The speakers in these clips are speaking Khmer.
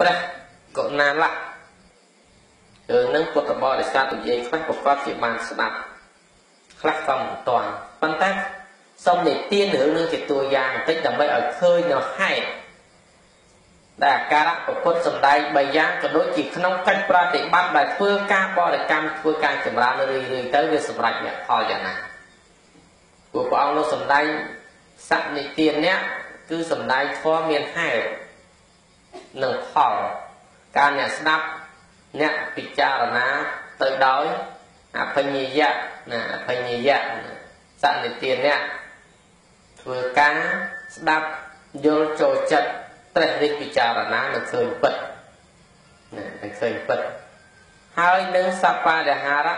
ព្រះកុណាលៈរឿងនឹងពុទ្ធបរិស័ទនិយាយខ្លះប្រកបជាបានស្ដាប់ខ្លះក៏មិនទាន់ប៉ុន្តែសូមនិទានរឿងនឹងជាតួយ៉ាងបន្តិចដើម្បីឲ្យឃើញនៅហេតុដែលអាការៈប្រពុតសំដែង3យ៉ាងក៏ដូចជាក្នុងកិច្ចប្រតិបត្តិដែលធ្វើការបរិកម្មធ្វើការចម្រើនរឿយៗទៅវាសម្រេចមគ្គផលយ៉ាងណាពួកព្រះអង្គនោះសំដែងសនិទាននេះគឺសំដែងធម៌មានហេតុ និងផលការអ្នកស្ដាប់អ្នកពិចារណាទៅដោយអភិញ្ញយៈណាអភិញ្ញយៈសនិទានអ្នកធ្វើការស្ដាប់យល់ចូលចិត្តត្រេះរិះពិចារណានឹងឃើញពិតណានឹងឃើញពិតហើយនឹងសប្បាដហារៈ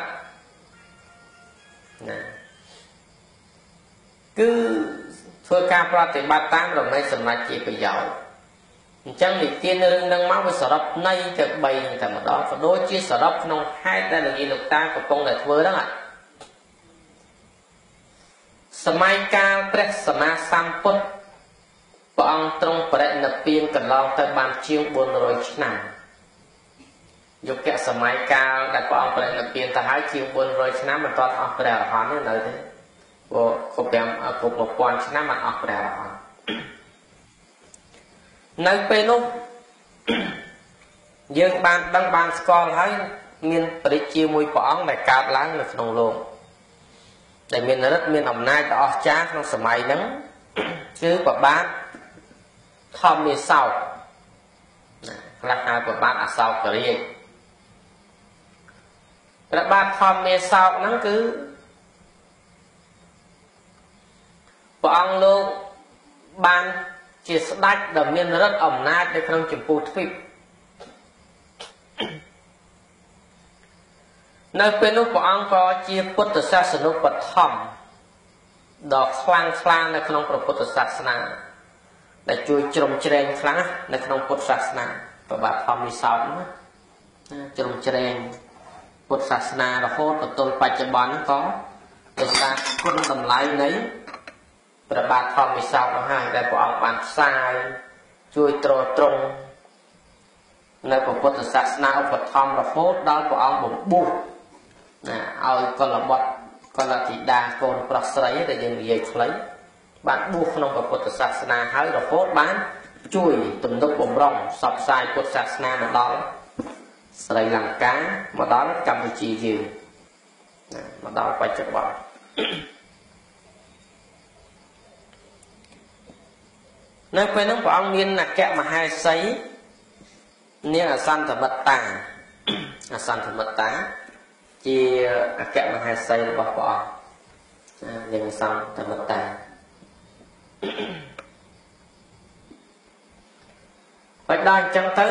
ណាគឺធ្វើការប្រតិបត្តិតាមរមែងសម្រាប់ជាប្រយោជន៍ អញ្ចឹងនិទានរឿងនឹងមកវាសរុបន័យទៅ3តែម្ដងក៏ដូចជាសរុបក្នុងហេតុដែលលោកយាយលោកតាកំពុងតែធ្វើហ្នឹងសម័យកាលព្រះសម្មាសម្ពុទ្ធព្រះអង្គទ្រង់បរិនិព្វានកន្លងទៅបានជាង400ឆ្នាំយុគសម័យកាលដែលព្រះអង្គបរិនិព្វានទៅហើយជាង400ឆ្នាំមិនទាន់អស់ព្រះអរហន្តទេនៅទេព្រោះគ្រប់5គ្រប់1000ឆ្នាំមិនអស់ព្រះអរហន្ត នៅពេលនោះយើងបានដឹងបានស្គាល់ហើយមានបរិជាមួយព្រះអង្គដែលកើតឡើងនៅក្នុងលោកដែលមានរិទ្ធមានអំណាចដ៏អស្ចារ្យក្នុងសម័យហ្នឹងគឺប្របាទធម្មាសោកខ្លះហៅប្របាទអសោករាជព្រះបាទធម្មាសោកហ្នឹងគឺព្រះអង្គលោកបាន ជាស្ដេចដ៏មានឫទ្ធិអំណាចនៅក្នុងចម្ពោះទ្វីបនៅពេលនោះព្រះអង្គក៏ជាពុទ្ធសាសនុបឋមដ៏ខ្លាំងខ្លានៅក្នុងព្រះពុទ្ធសាសនាដែលជួយជ្រោមជ្រែងខ្លាំងនៅក្នុងពុទ្ធសាសនាប្របាទធម្មវិសោតណាជ្រោមជ្រែងពុទ្ធសាសនារហូតដល់ទល់បច្ចុប្បន្នក៏ដោយសារគុណតម្លៃនៃ ព្រះបាទធម្មវិសោតនោះហើយដែលព្រះអង្គបានផ្សាយជួយទ្រទ្រង់នៅពុទ្ធសាសនាឧបត្ថម្ភរហូតដល់ព្រះអង្គបំពុះណាឲ្យកលបុត្រកលធីតាកូនប្រុសស្រីដែលយើងនិយាយខ្លីបានបួសក្នុងពុទ្ធសាសនាហើយរហូតបានជួយទំនុកបំរុងផ្សព្វផ្សាយពុទ្ធសាសនាមកដល់ស្រីលង្កាមកដល់កម្ពុជាយើងណាមកដល់បច្ចុប្បន្ន នៅពេលហ្នឹងព្រះអង្គមានអគ្គមហេសីនាងអសន្តមិត្តាអសន្តមិត្តា ជាអគ្គមហេសីរបស់ព្រះអង្គនាងអសន្តមិត្តាបើដល់អញ្ចឹងទៅ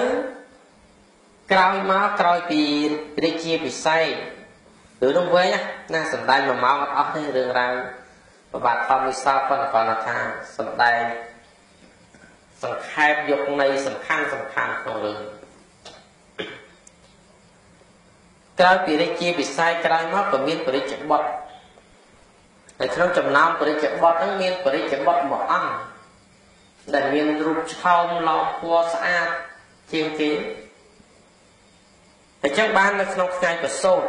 ក្រោយមកក្រោយពីរាជាពិសេសរឿងនោះវិញណាសំដែងមួយម៉ោងអត់អស់ទេរឿងរ៉ាវប្របាទធម្មវិសាលប៉ុន្តែគាត់ថាសំដែង សង្ខេបយកន័យសំខាន់សំខាន់ក្នុងរឿងក្រោយពីរាជាពិស័យក្រោយមកក៏មានបរិជ្ជបុត្រនៅក្នុងចំណោមបរិជ្ជបុត្រហ្នឹងមានបរិជ្ជបុត្រមួយអង្គដែលមានរូបឆោមឡោពណ៌ស្អាតជាងគេអញ្ចឹងបាននៅក្នុងថ្ងៃប្រសូត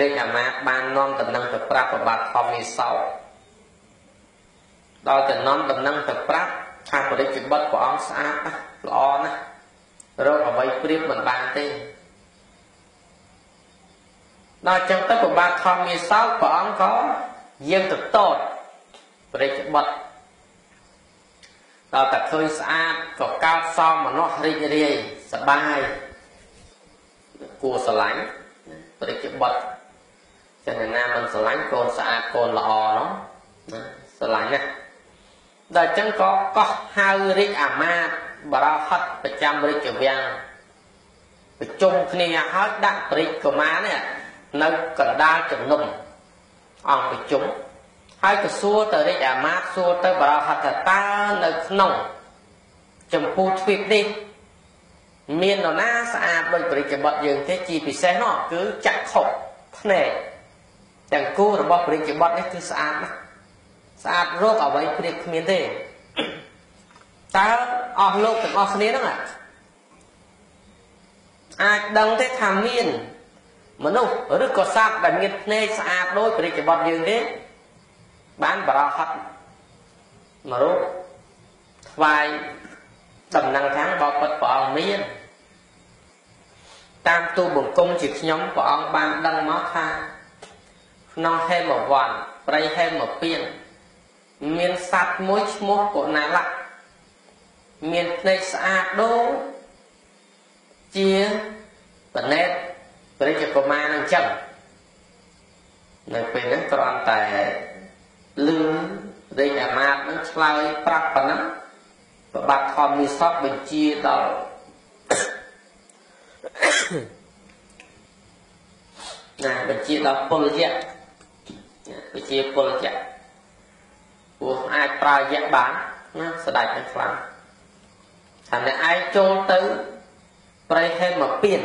រាជអាមាត្យបាននាំដំណឹងទៅប្រាប់ប្របាទធម្មមេសោ ដល់ទៅនាំដំណឹងទៅប្រាប់ថាបរិជ្ជបុត្រព្រះអង្គស្អាតណាស់ល្អណាស់រកអ្វីប្រៀបមិនបានទេដល់ចឹងទៅប្របាទធម្មមេសោព្រះអង្គក៏យាងទៅតតព្រះរាជបុត្រដល់តែឃើញស្អាតក៏កោតសមមនោះរីករាយសបាយគួរស្រឡាញ់ព្រះរាជបុត្រចឹងណាមិនស្រឡាញ់កូនស្អាតកូនល្អនោះណាស្រឡាញ់ណា ដល់ចឹងក៏កោះហៅរាជអាមាត្យបរោហិតប្រចាំរាជវាំងប្រជុំគ្នាហើយដាក់ព្រះរាជកុមារនេះនៅកណ្ដាលជំនុំអង្គប្រជុំហើយក៏សួរទៅរាជអាមាត្យសួរទៅបរោហិតតើនៅក្នុងចម្ពោះទ្វីបនេះមាននរណាស្អាតដូចព្រះរាជបុត្រយើងទេជាពិសេសនោះគឺចក្ខុភ្នែកទាំងគូរបស់ព្រះរាជបុត្រនេះគឺស្អាតណាស់ ស្អាតរកអ្វីព្រៀបគ្មានទេតើអស់លោកទាំងអស់គ្នាហ្នឹងអាចដឹងទេថាមានមនុស្សឬក៏សត្វដែលមានភ្នែកស្អាតដូចបរិជ្ជបត្តិយើងទេបានបរោហត់មករកថ្វាយដំណឹងថាបបិទ្ធព្រះអង្គមានតាមទូបង្គំជាខ្ញុំព្រះអង្គបានដឹងមកថាក្នុងហេមវ័នព្រៃហេមពៀន មានសត្វមួយឈ្មោះកុណាលៈមានភ្នែកស្អាតដូចជាបណេតព្រះជាកុមារនឹងចឹងនៅពេលហ្នឹងគ្រាន់តែលឺរាជអាមាត្យនឹងឆ្លើយប្រាប់ប៉ុណ្ណឹងប្របាទធម្មនិសពបញ្ជាដល់ណាបញ្ជាដល់ពលយៈបញ្ជាពលយៈ ព្រោះអាចប្រើយៈបានណាស្ដេចនឹងខ្លាំងថាអ្នកឯងចូលទៅប្រៃហេមពៀន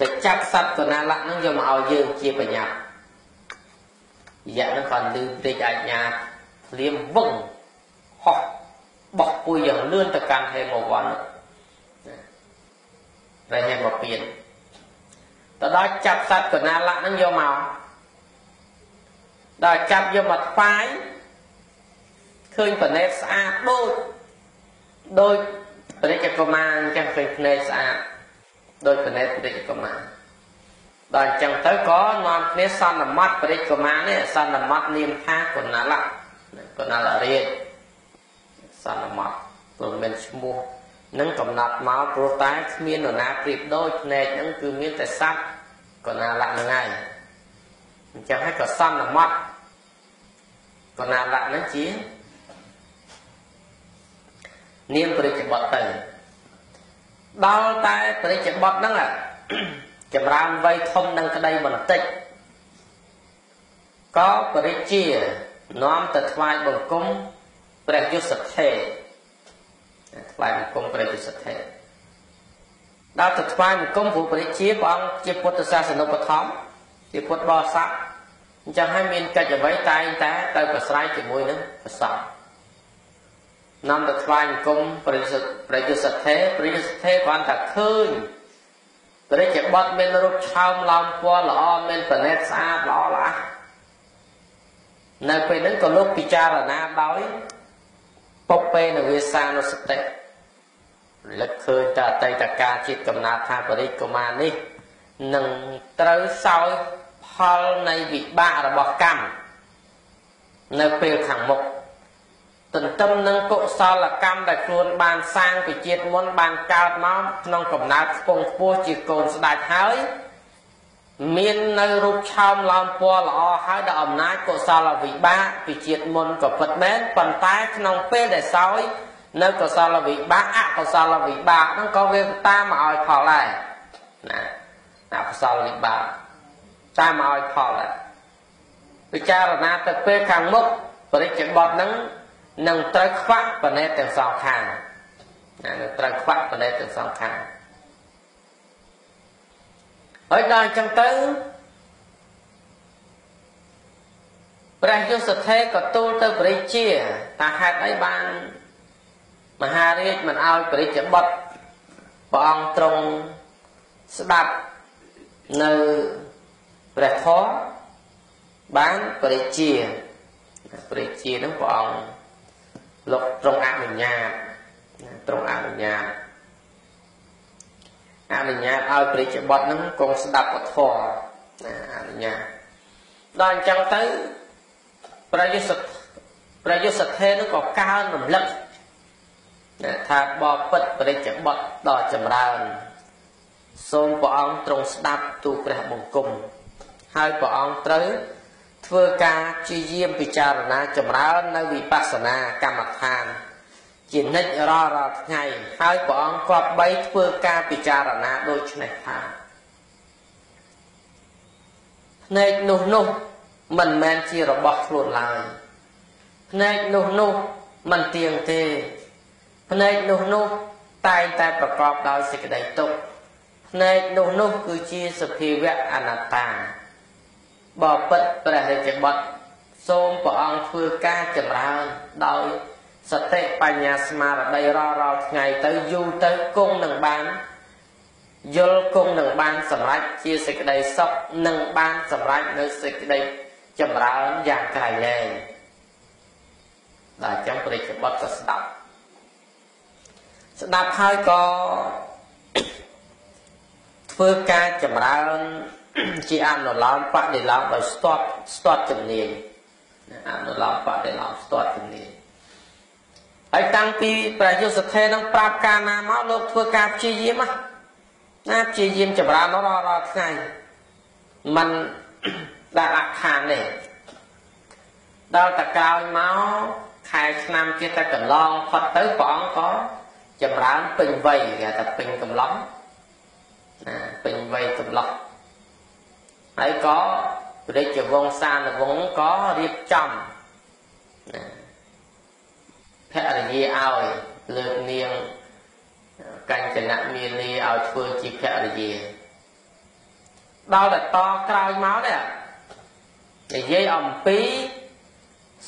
ទៅចាប់សត្វកណាលៈនឹងយកមកឲ្យយើងជាបញ្ញាយៈនឹងគាត់លឺពេកអាជ្ញាភ្លាមវឹងហោះបោះពួយយ៉ាងលឿនទៅកាន់ហេមវ័នប្រៃហេមពៀនទៅដល់ចាប់សត្វកណាលៈនឹងយកមកដល់ចាប់យកមកថ្វាយ ឃើញប្រណេតស្អាតដូចដូចព្រះរាជកុមារអញ្ចឹងឃើញភ្នែកស្អាតដោយប្រណេតព្រះរាជកុមារដល់អញ្ចឹងទៅក៏នាំគ្នាសន្មត់ព្រះរាជកុមារនេះសន្មត់នាមថាកុណាលៈកុណាលរាជសន្មត់ព្រោះមានឈ្មោះនឹងកំណត់មកព្រោះតែគ្មាននរណាប្រៀបដូចភ្នែកហ្នឹងគឺមានតែសត្វកុណាលៈហ្នឹងឯងអញ្ចឹងហើយក៏សន្មត់កុណាលៈហ្នឹងជា នាមបរិជ្ជបត់ទៅដល់តែបរិជ្ជបត់ហ្នឹងចម្រើនវ័យធំនឹងក្តីបន្តិចក៏បរិជ្ជានាំទៅថ្វាយបង្គំព្រះយុសថេថ្វាយបង្គំព្រះយុសថេដល់ទៅថ្វាយបង្គំព្រោះបរិជ្ជាព្រះអង្គជាពុទ្ធសាសនុបឋមជាពុទ្ធបរិស័ទអញ្ចឹងហើយមានកិច្ចអ្វីតែងតែទៅប្រស្រ័យជាមួយនឹងព្រះសង្ឃ នាំទៅថ្វាយអង្គមប្រយុទ្ធប្រយុទ្ធសទ្ធេប្រយុទ្ធសទ្ធេគាត់ថាឃើញព្រះជាបត់មានរូបឆោមឡោមពណ៌ល្អមានប្រណិតស្អាតល្អល្អះនៅពេលហ្នឹងក៏លោកពិចារណាដោយពុបពេនវាសានុសតិលឹកឃើញតែអតីតកាលជាតិកំណត់ថាបរិកុមារនេះនឹងត្រូវសោយផលនៃវិបាករបស់កម្មនៅពេលខាងមុខ ទន្ទឹមនឹងកុសលកម្មដែលខ្លួនបានសាងពីជាតិមុនបានកើតមកក្នុងកំណើតខ្ពង់ខ្ពស់ជាកូនស្ដេចហើយមាននៅរូបឆោមឡោមពណ៌ល្អហើយដោយអំណាចកុសលវិបាកពីជាតិមុនក៏ពិតមែនប៉ុន្តែក្នុងពេលដែលសោយនៅកុសលវិបាកអកុសលវិបាកហ្នឹងក៏វាតាមមកឲ្យផលដែរណាអកុសលវិបាកតាមមកឲ្យផលដែរពិចារណាទៅពេលខាងមុខបរិជ្ជបទហ្នឹង នឹងត្រូវខ្វាក់បណេតទាំងសងខាងណានឹងត្រូវខ្វាក់បណេតទាំងសងខាងហើយដល់អញ្ចឹងទៅព្រះយសថេក៏ទូលទៅព្រះជាថាហេតុអីបានមហារាជមិនអោយព្រះរាជបុត្រព្រះអង្គទ្រង់ស្ដាប់នៅព្រះធម៌បានព្រះជាព្រះជានឹងព្រះអង្គ លោកត្រង់អនុញ្ញាតត្រង់អនុញ្ញាតអនុញ្ញាតឲ្យព្រះជាបុត្រនឹងគង់ស្ដាប់ពធណាអនុញ្ញាតដល់អញ្ចឹងទៅប្រយុទ្ធប្រយុទ្ធធេនឹងក៏កើនរំលឹកថាបបិទ្ធព្រះជាបុត្រដ៏ចម្រើនសូមព្រះអង្គទ្រង់ស្ដាប់ទូព្រះបង្គំហើយព្រះអង្គត្រូវ ធ្វើការជាយាមពិចារណាចម្រើននៅវិបស្សនាកម្មដ្ឋានជានិច្ចរាល់រាល់ថ្ងៃហើយព្រះអង្គគប្បីធ្វើការពិចារណាដូចនេះថាភ្នែកនោះនោះមិនមែនជារបស់ខ្លួនឡើយភ្នែកនោះនោះមិនទៀងទេភ្នែកនោះនោះតែងតែប្រកបដោយសេចក្តីទុក្ខភ្នែកនោះនោះគឺជាសភាវៈអនត្តា បបិទ្ធព្រះរាជបុត្រសូមព្រះអង្គធ្វើការចម្រើនដោយសតិបញ្ញាស្មារតីរាល់រាល់ថ្ងៃទៅយូរទៅគង់នឹងបានយល់គង់នឹងបានសម្រេចជាសេចក្តីសុខនឹងបានសម្រេចនៅសេចក្តីចម្រើនយ៉ាងក្រៃលែងដល់អញ្ចឹងព្រះរាជបុត្រក៏ស្ដាប់ស្ដាប់ហើយក៏ធ្វើការចម្រើន ជាអនុឡោមបដិឡោមដោយស្ទាត់ស្ទាត់ជំនាញអនុឡោមបដិឡោមស្ទាត់ជំនាញហើយតាំងពីប្រយុទ្ធសទ្ធិនឹងប្រាប់ការណាមកលោកធ្វើការព្យាយាមណាព្យាយាមចម្រើនរាល់រាល់ថ្ងៃมันដាក់អខានទេដល់តក្រោយមកខែឆ្នាំទៀតតែកន្លងផុតទៅព្រះអង្គក៏ចម្រើនពេញវ័យគេថាពេញកំឡុងណាពេញវ័យកំឡុង ហើយក៏ព្រះរាជវង្សានុវង្សក៏រៀបចំណាភរិយាឲ្យលើកនាងកញ្ចនៈមាលាឲ្យធ្វើជាភរិយាដល់តែតក្រោយមកនេះនិយាយអំពី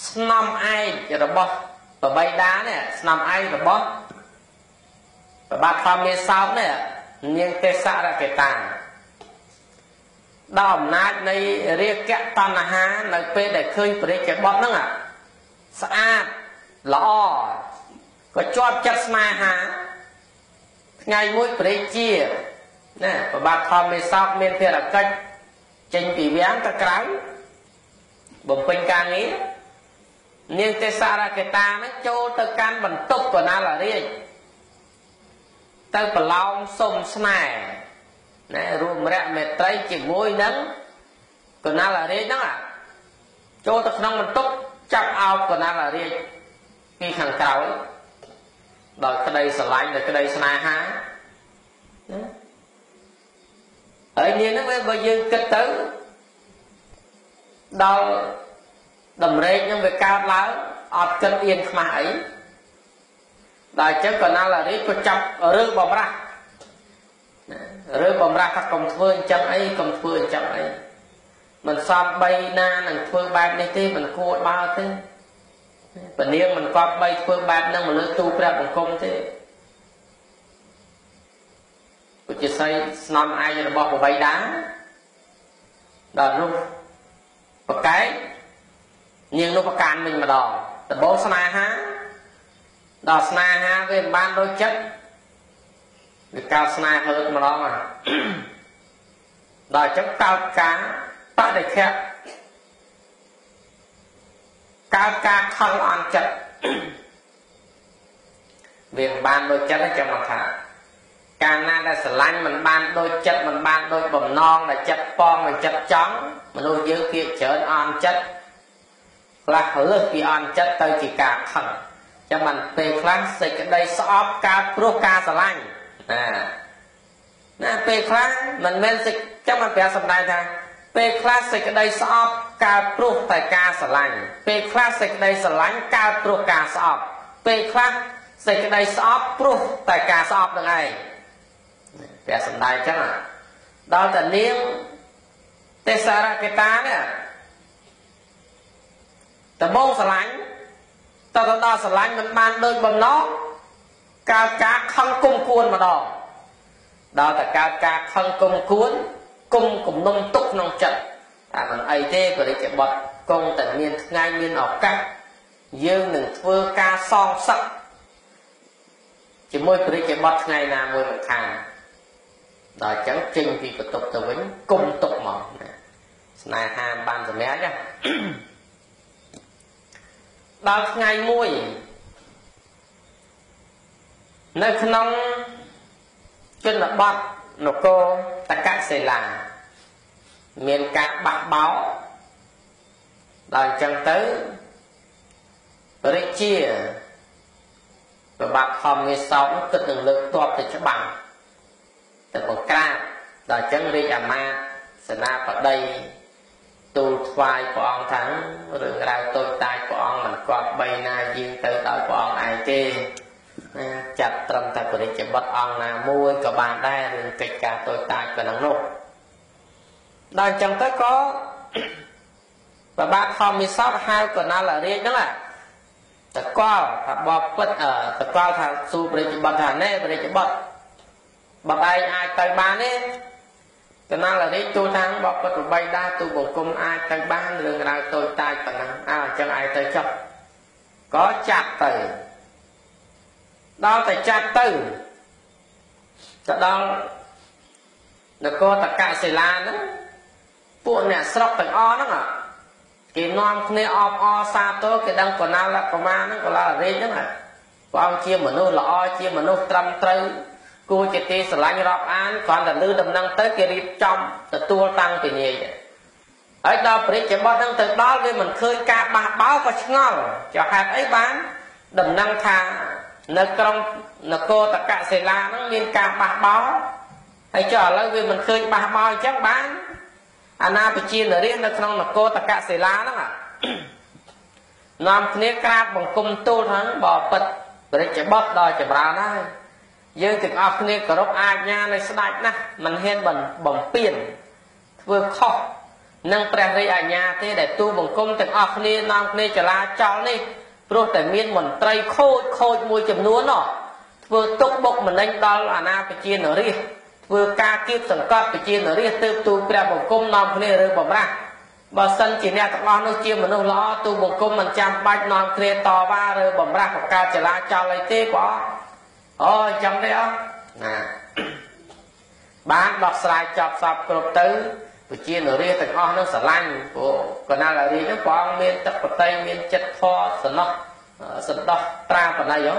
ស្នំឯករបស់បបៃតានេះស្នំឯករបស់ប្របាទធម្មមេសោកនេះនាងទេសរកេតា ដល់អំណាចនៃរាគៈតណ្ហានៅពេលដែលឃើញព្រះរាជបុត្រហ្នឹងស្អាតល្អក៏ជាប់ចិត្តស្នេហាថ្ងៃមួយព្រះរាជាណាប្របាទធម្មមេសោកមានភារកិច្ចចេញពីវាំងទៅក្រៅបំពេញការងារនាងទេសរកេតាហ្នឹងចូលទៅកាន់បន្ទប់កណាលរាជទៅប្រឡោមសុំស្នេហ៍ ណារួមរៈមេត្រីជាមួយនឹងកណាលរាជហ្នឹងចូលទៅក្នុងបន្ទប់ចាប់អោបកណាលរាជពីខាងក្រោយដោយក្តីស្រឡាញ់ដោយក្តីស្នេហាណាហើយនាងហ្នឹងបើយើងគិតទៅដល់តម្រេកនឹងវាកើតឡើងអត់គិតអៀនខ្មាស់អីដល់អញ្ចឹងកណាលរាជក៏ចាប់រើបំរាស់ រើបំរាស់ថាកុំធ្វើអញ្ចឹងអីកុំធ្វើអញ្ចឹងអីមិនសមបីណានឹងធ្វើបែបនេះទេមិនគួរបើទេពនាងមិនគប់បីធ្វើបែបហ្នឹងមកលើទូព្រះបង្គំទេពុទ្ធិស័យស្នំឯងរបស់បបៃតាដល់នោះប្រកែកនាងនោះប្រកាន់វិញម្ដងដបោស្នេហាដល់ស្នេហាវាមិនបានដូចចិត្ត វាកើតស្នេហ៍ហឺតម្ដងដល់អញ្ចឹងកើតការបដិខៈកើតការខឹងអន់ចិត្តវាមិនបានដូចចិត្តទេចាំមកថាកាលណាដែលស្រឡាញ់មិនបានដូចចិត្តមិនបានដូចបំណងដែលចិត្តប៉ងនឹងចិត្តចង់មនុស្សយើងភាកច្រើនអន់ចិត្តខ្លះលើសពីអន់ចិត្តទៅជាការខឹងចាំមិនពេលខ្លះសេចក្តីស្អប់កើតព្រោះការស្រឡាញ់ ណាណាពេលខ្លះមិនមែនសេចចាំមិនប្រាប់សម្ដែងថាពេលខ្លះសេចក្តីស្អប់កើតព្រោះតែការស្រឡាញ់ពេលខ្លះសេចក្តីស្រឡាញ់កើតព្រោះការស្អប់ពេលខ្លះសេចក្តីស្អប់ព្រោះតែការស្អប់នឹងឯងព្រះសម្ដែងចឹងដល់តែនាងទេសារកេតានេះដំបងស្រឡាញ់តទៅដល់ស្រឡាញ់មិនបានដូចបំណង កើតការខឹងគុំគួនម្ដងដល់តែកើតការខឹងគុំគួនគុំគំនុំទុកក្នុងចិត្តតែមិនអីទេបរិជ្ជបុត្រគង់តែមានថ្ងៃមានឱកាសយើងនឹងធ្វើការសងសឹកជាមួយបរិជ្ជបុត្រថ្ងៃណាមួយមិនខានដល់អញ្ចឹងចេញពីបន្ទប់ទៅវិញគុំទុកមកណាស្នេហាបានសម្រាប់ណាដល់ថ្ងៃមួយ នៅក្នុងជនបទនគរតកសិលា មានការបះបោដល់អញ្ចឹងទៅរាជាប្របាទខំមេសោកគិតនឹងលើកតបទៅច្បាំងទៅបង្ក្រាបដល់អញ្ចឹងរាជអាមាត្យសេនាបតីទូលថ្វាយព្រះអង្គថារឿងរ៉ាវតូចតាចព្រះអង្គមិនគាត់បីណាយាងទៅដល់ព្រះអង្គឯងទេណា ចាត់ត្រឹមតែបរិជ្ជបុត្រអង្គណាមួយក៏បានដែររឿងកិច្ចការតូចតាចប៉ុណ្ណឹងនោះដល់អញ្ចឹងទៅក៏ប្របាទធម្មមិសោតហៅកណាលរាជហ្នឹងតកលថាបបពិតតកលថាស៊ូព្រះបុត្រថាណែព្រះបុត្របបឯងអាចទៅបានទេកណាលរាជទូថាបបពិតល្បីដែរទូបង្គំអាចទៅបានរឿងរ៉ាវតូចតាចប៉ុណ្ណឹងអើអញ្ចឹងឯងទៅចុះក៏ចាត់ទៅ ដល់តែចាត់ទៅទៅដល់នគរតកសិលាហ្នឹងពួកអ្នកស្រុកទាំងអស់ហ្នឹងគេនាំគ្នាអបអរសាទរគេដឹងកណាលប្រមាហ្នឹងកលារេជហ្នឹងព្រះអង្គជាមនុស្សល្អជាមនុស្សត្រឹមត្រូវគួរជាទីស្រឡាញ់រាប់អានគ្រាន់តែលឺដំណឹងទៅគេរៀបចំទទួលតាំងពីនាយហើយដល់ព្រះជាបុត្រហ្នឹងទៅដល់វាមិនឃើញការបះបោក៏ឆ្ងល់ចុះហេតុអីបាន ដំណឹងថា នៅក្រុងនគរតកសិលាហ្នឹងមានការបះបោហើយចុះឥឡូវវាមិនឃើញបះបោអញ្ចឹងបានអាណាប្រជានរាជនៅក្នុងនគរតកសិលាហ្នឹងនាំគ្នាក្រាបបង្គំទូលហ្នឹងបបិទ្ធព្រះជាបុត្រដល់ចម្រើនហើយយើងទាំងអស់គ្នាគោរពអាជ្ញានៃស្ដេចណាស់មិនហ៊ានបំពេញធ្វើខុសនឹងព្រះរាជអាជ្ញាទេដែលទូបង្គំទាំងអស់គ្នានាំគ្នាចលាចលនេះ ព្រោះតែមានមន្ត្រីខូចខូចមួយចំនួននោះធ្វើទុកបុកម្នេញដល់អាណាប្រជានរាជធ្វើការគៀបសង្កត់ប្រជានរាជទើបទូព្រះបង្គំនាំគ្នារើបំរាស់បើសិនជាអ្នកទាំងអស់នោះជាមនុស្សល្អទូបង្គំមិនចាំបាច់នាំគ្នាតវ៉ារើបំរាស់បង្កើតចលាចលអីទេបងអូអញ្ចឹងទេអណាបានដោះស្រាយចប់សពគ្រប់ទៅ ប្រជានរាជទាំងអស់នោះស្រឡាញ់ព្រោះកណាលរាជនោះព្រះអង្គមានទឹកបតីមានចិត្តធម៌សំណោះសន្តោសត្រាបណៃហ៎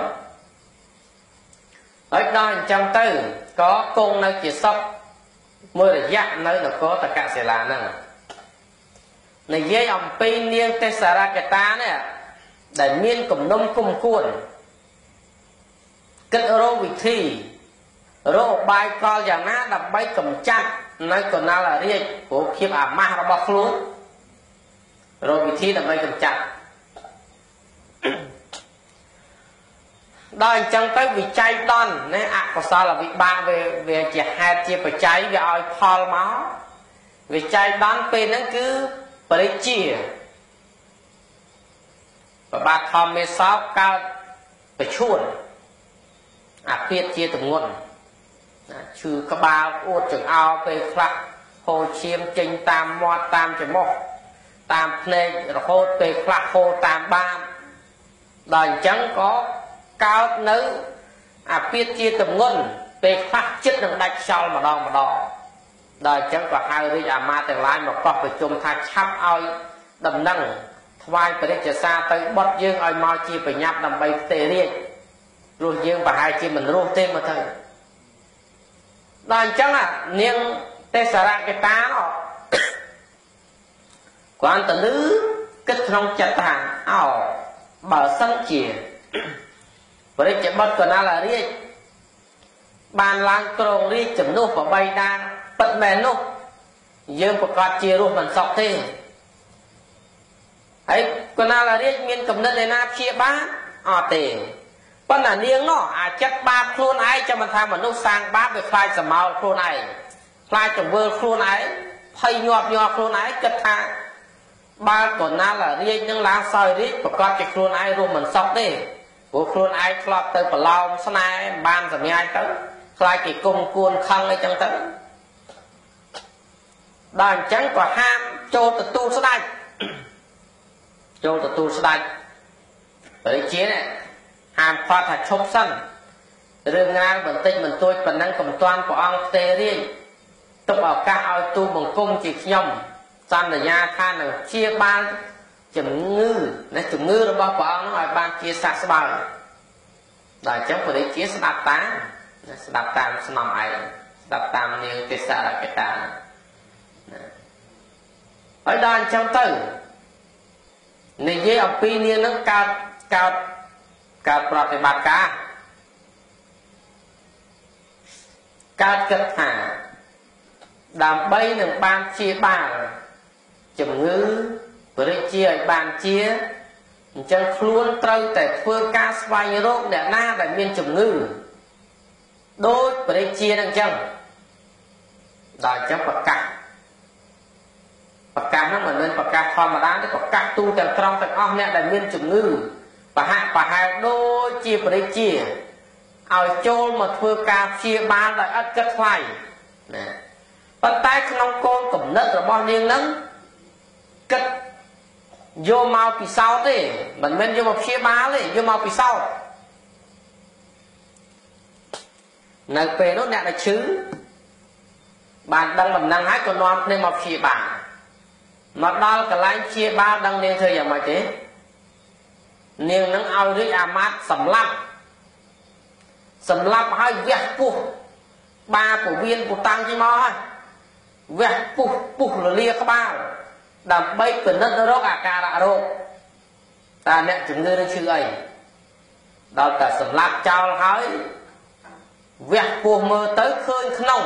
ហើយដល់អញ្ចឹងទៅក៏គង់នៅជាសុខមួយរយៈនៅនគរតកសិលាហ្នឹងនិយាយអំពីនាងទេសរកតានេះដែលមានគំនុំគុំគួនគិតរកវិធីរកបាយកលយ៉ាងណាដើម្បីកម្ចាត់នៅកណ្ដាលរាជព្រោះភាពអាម៉ាស់របស់ខ្លួនរកវិធីដើម្បីកម្ចាត់ដល់អញ្ចឹងទៅវិច័យដន់ណាអកុសលវិបាកវាវាជាហេតុជាបច្ច័យវាឲ្យផលមកវិច័យដន់ពេលហ្នឹងគឺបរិជាប្របាទធម្មមេសោកកើតប្រឈួនអាភិតជាទងន់ ឈឺក្បាលអួតចង្អោពេលខ្លះហូរឈាមចេញតាមមាត់តាមច្រមុះតាមភ្នែករហូតពេលខ្លះហូរតាមបាតដល់អញ្ចឹងក៏កើតនៅអាពាតជាទងន់ពេលខ្លះចិត្តនឹងដាច់ខ្យល់ម្ដងម្ដងដល់អញ្ចឹងក៏ហៅរាជអាមាត្យទាំងឡាយមកកោះប្រជុំថាឆាប់ឲ្យដំណឹងថ្វាយបរិជ្ជសាទៅបុតយើងឲ្យមកជាបញ្ញាប់ដើម្បីផ្ទេរាជព្រោះយើងប្រហែលជាមិនរស់ទេមកទៅ ដល់អញ្ចឹងនាងទេសរកេតានោះគាត់ទៅលឺគិតក្នុងចិត្តថាអោបើសិនជាបរិជ្ជបុត្រកណាលរាជបានឡើងក្រងរាជចំនួនប្របីដានពិតមែននោះយើងប្រកាសជារស់មិនសុខទេហើយកណាលរាជមានកំណត់ឯណាព្យាបាលអត់ទេ ប៉ុន្តែនាងនោះអាចិត្តបាបខ្លួនឯងចាំមិនថាមនុស្សសាងបាបវាខ្លាចសមោលខ្លួនឯងខ្លាចទៅវើខ្លួនឯងភ័យញាប់ញ័រខ្លួនឯងគិតថាបើកណាលរាជនឹងឡើងសោយរាជប្រកាសជាខ្លួនឯងរស់មិនសុខទេព្រោះខ្លួនឯងធ្លាប់ទៅប្រឡោមស្នេហ៍បានសម្ញាយទៅខ្លាចគេគុំគួនខឹងអីចឹងទៅដល់អញ្ចឹងក៏ហាមចូលទទួលស្ដេចចូលទទួលស្ដេចព្រះជានេះ ហាមខាត់ថាឈប់សិនរឿងរ៉ាវបន្តិចបន្តួចប៉ុណ្ណឹងកុំតាន់ព្រះអង្គផ្ទេរៀងទុកឱកាសឲ្យទូបង្គំជាខ្ញុំសន្យាថានឹងជាបានជំងឺណាជំងឺរបស់ព្រះអង្គឲ្យបានជាសះស្បើយដល់អញ្ចឹងព្រះរាជាស្ដាប់តាមស្ដាប់តាមស្នំឯងស្ដាប់តាមនាងទេសរកតាហើយដល់អញ្ចឹងទៅនិយាយអំពីនាងនឹងកើតកើត កើតប្រតិបត្តិការកើតគិតថាដើម្បីនឹងបានជាបាលជំងឺបរិជាឲ្យបានជាអញ្ចឹងខ្លួនត្រូវតែធ្វើការស្វែងរកអ្នកណាដែលមានជំងឺដូចបរិជានឹងអញ្ចឹងដល់អញ្ចឹងប្រកាសប្រកាសហ្នឹងមិនមែនប្រកាសធម្មតាទេប្រកាសទូទាំងត្រង់ទាំងអស់អ្នកដែលមានជំងឺ ប្រហាក់ប្រហែលដូចជាបរិជាឲ្យចូលមកធ្វើការព្យាបាលដោយឥតគិតថ្លៃណាប៉ុន្តែក្នុងកូនកំណត់របស់នាងហ្នឹងគិតយកមកពិសោធន៍ទេមិនមែនយកមកព្យាបាលទេយកមកពិសោធន៍នៅពេលនោះអ្នកដែលឈឺបានដឹងដំណឹងហើយក៏នាំគ្នាមកព្យាបាលមកដល់កន្លែងព្យាបាលដឹងនាងធ្វើយ៉ាងម៉េចទេ នាងនឹងឲ្យរាជអាមាត្យសម្លាប់សម្លាប់ហើយវះពោះបាពវៀនពុតាំងជិះមកហើយវះពុះពុះលលាក្បាលដើម្បីពិនិត្យរោគអាការៈរោគតើអ្នកជំងឺនឹងឈឺអីដល់តែសម្លាប់ចោលហើយវះពោះមើលទៅឃើញក្នុង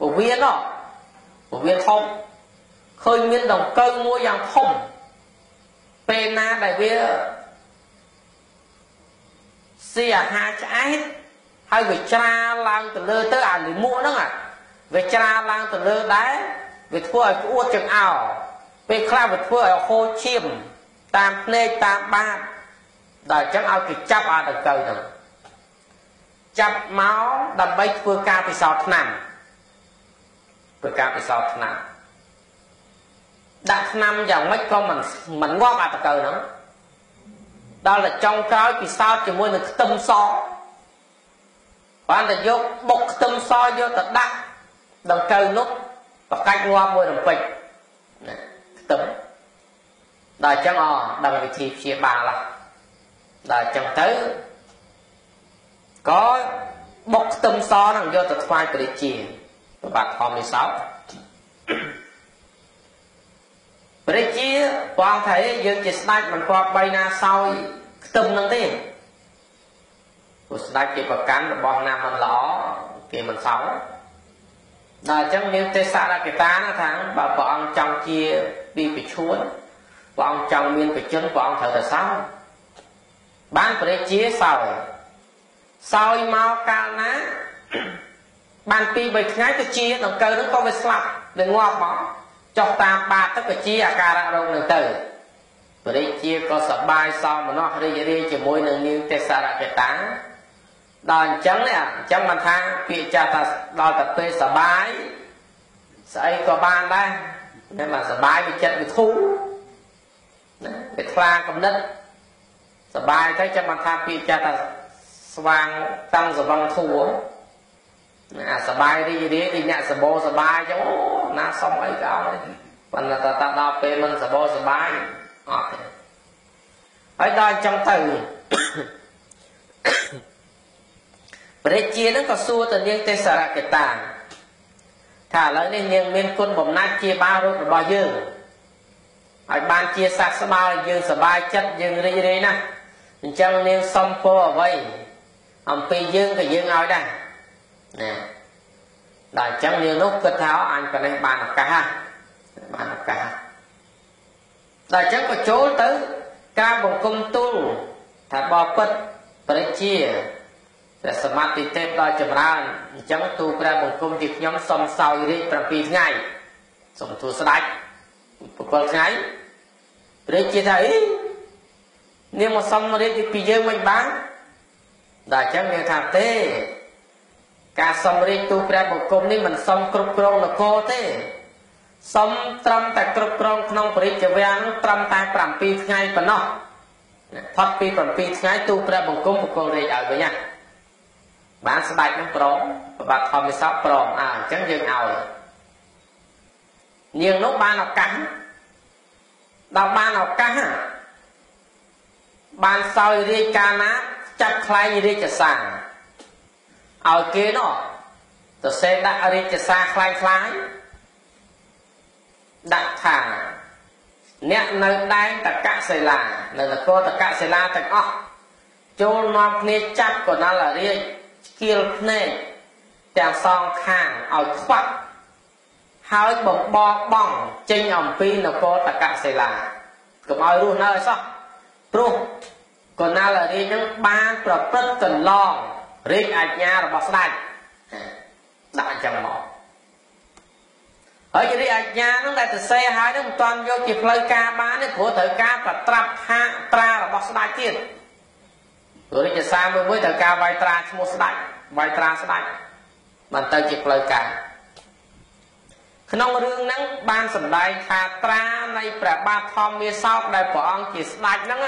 ពវៀននោះពវៀនធំឃើញមានដង្កូវមួយយ៉ាងធំ ពេលណាដែលវាស៊ីអាហារឆ្អែតហើយវាច្រាឡើងទៅលើទៅអាលិមួកហ្នឹងវាច្រាឡើងទៅលើដែរវាធ្វើឲ្យក្អួតចង្អោពេលខ្លះវាធ្វើឲ្យហូរឈាមតាមភ្នែកតាមបាតដល់អញ្ចឹងឲ្យគេចាប់អាដង្កូវហ្នឹងចាប់មកដើម្បីធ្វើការពិសោធន៍ឆ្នាំធ្វើការពិសោធន៍ឆ្នាំ ដាក់ឆ្នាំយ៉ាងម៉េចក៏មិនមិនងាប់អាតកៅហ្នឹងដល់តែចុងក្រោយពិសោធន៍ជាមួយនឹងខ្ទឹមសបានតែយកបុកខ្ទឹមសយកទៅដាក់ដង្កូវនោះប្រកាច់ងាប់មួយរំពេចណាខ្ទឹមដល់អញ្ចឹងអដឹងវិធីព្យាបាលឡាដល់អញ្ចឹងទៅក៏បុកខ្ទឹមសហ្នឹងយកទៅថ្វាយព្រះរាជាប្របាទធម្មនិសោតព្រះជាព្រះអង្គថាយើងជាស្ដេចមិនគប្បីណាសោយខ្ទឹមនឹងទេព្រោះស្ដេចជាប្រកាន់របស់ណាមិនល្អគេមិនសោយដល់អញ្ចឹងមានទេសរកតាណាថាបើព្រះអង្គចង់ជាពីពិឈួនព្រះអង្គចង់មានបជនព្រះអង្គត្រូវតែសោយបានព្រះជាសោយសោយមកកាលណាបានពីរ3ថ្ងៃទៅជាដង្កូវនឹងក៏វាស្លាប់វាងាប់មក ចុះតាមបាតទៅក៏ជាអាការៈរោគនឹងទៅព្រះរាជាក៏សបាយសោមនស្សរីករាយជាមួយនឹងនាងទេសរកតាដល់អញ្ចឹងនេះអញ្ចឹងមិនថាពាក្យចាស់ថាដល់តែពេលសបាយស្អីក៏បានដែរតែមកសបាយវាចិត្តវាធូរណាវាថ្លាកំណត់សបាយទៅចាំមិនថាពាក្យចាស់ថាស្វាងតាំងសវងធូរ អាសបាយរីករាយដូចអ្នកសបោសបាយចឹងអូណាសុំអីក៏ឲ្យប៉ុន្តែតើដល់ពេលមិនសបោសបាយអត់ទេហើយដល់អញ្ចឹងទៅព្រះជានឹងក៏សួរទៅនាងទេសរកតាថាឥឡូវនេះនាងមានគុណបំណាច់ជាបារោគរបស់យើងហើយបានជាសះស្បើយយើងសบายចិត្តយើងរីករាយណាស់អញ្ចឹងនាងសុំពរអ្វីអំពីយើងក៏យើងឲ្យដែរ ណាដល់អញ្ចឹងនាងនោះគិតថាអញប៉ណ្ណេះបានឱកាសបានឱកាសដល់អញ្ចឹងក៏ចូលទៅក្រាបបង្គំទូលថាបបិទ្ធព្រះជាព្រះសមត្ថទេពដល់ចម្រើនអញ្ចឹងទូព្រះបង្គំជាខ្ញុំសុំសោយរាជ7ថ្ងៃសូមទូស្ដេច7ថ្ងៃព្រះជាថាអីនាងមកសុំរាជពីយើងមិនបានដល់អញ្ចឹងនាងថាទេ ការសុំរាជទូព្រះបង្គំនេះមិនសុំគ្រប់គ្រងនគរទេសុំត្រឹមតែគ្រប់គ្រងក្នុងបរិជ្ជវាំងត្រឹមតែ7ថ្ងៃប៉ុណ្ណោះផុតពី7ថ្ងៃទូព្រះបង្គំបង្គំរាជឲ្យវិញណាបានស្ដេចនឹងព្រមប្របាទធម្មសពព្រមអើអញ្ចឹងយើងឲ្យនាងនោះបានឱកាសដល់បានឱកាសបានសោយរាជកាលណា ចាត់ខ្លែងរាជសារ ឲ្យគេនោះទៅសេដាក់រាជសារខ្លាំងខ្លាយដាក់ថាអ្នកនៅដែនតកសិលានៅនគរតកសិលាទាំងអស់ចូលនាំគ្នាចាប់កណ្ដាលរាជស្គៀលភ្នែកទាំងសងខាងឲ្យខ្វាក់ហើយបំបកបងចេញអំពីនគរតកសិលាកុំឲ្យរស់នៅឲ្យសោះព្រោះកណ្ដាលរាជនឹងបានប្រព្រឹត្តកន្លង រាជអាជ្ញារបស់ស្ដេចដាក់អញ្ចឹងមកហើយរីអាជ្ញាហ្នឹងដែលទៅសេហើយហ្នឹងមិនតាន់យកជាផ្លូវការបានទេព្រោះត្រូវការប្រត្រាប់ថាត្រារបស់ស្ដេចទៀតព្រោះរាជសារមួយមួយត្រូវការវាយត្រាឈ្មោះស្ដេចវាយត្រាស្ដេចបានទៅជាផ្លូវការក្នុងរឿងហ្នឹងបានសម្ដែងថាត្រានៃព្រះបាទធម្មមាសោកដែលព្រះអង្គជាស្ដេចហ្នឹង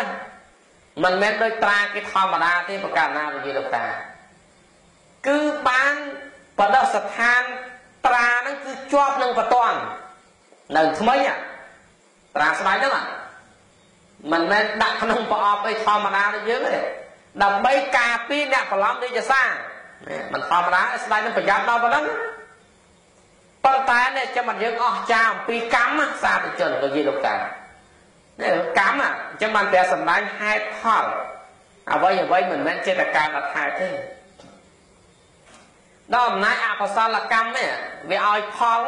មិនមែនដូចត្រាគេធម្មតាទេប្រកាសណាវិជាលោកតា គឺបានបដិស្ថានត្រាហ្នឹងគឺជាប់នឹងបតននៅថ្មីត្រាស្បែកហ្នឹងមិនមែនដាក់ក្នុងប្រអប់អីធម្មតាដូចយើងទេដើម្បីការពារអ្នកប្រឡំរាជសារមិនធម្មតាស្បែកនឹងប្រយ័ត្នដល់ប៉ុណ្ណឹងប៉ុន្តែនេះចាំមិនយើងអស់ចាអំពីកម្មសាធុជនក៏និយាយលោកតានេះកម្មអញ្ចឹងបានព្រះសម្ដែងហេតុផលអ្វីអ្វីមិនមែនចេតកាលហេតុទេ ដល់អំណាចអកុសលកម្មនេះវាឲ្យផល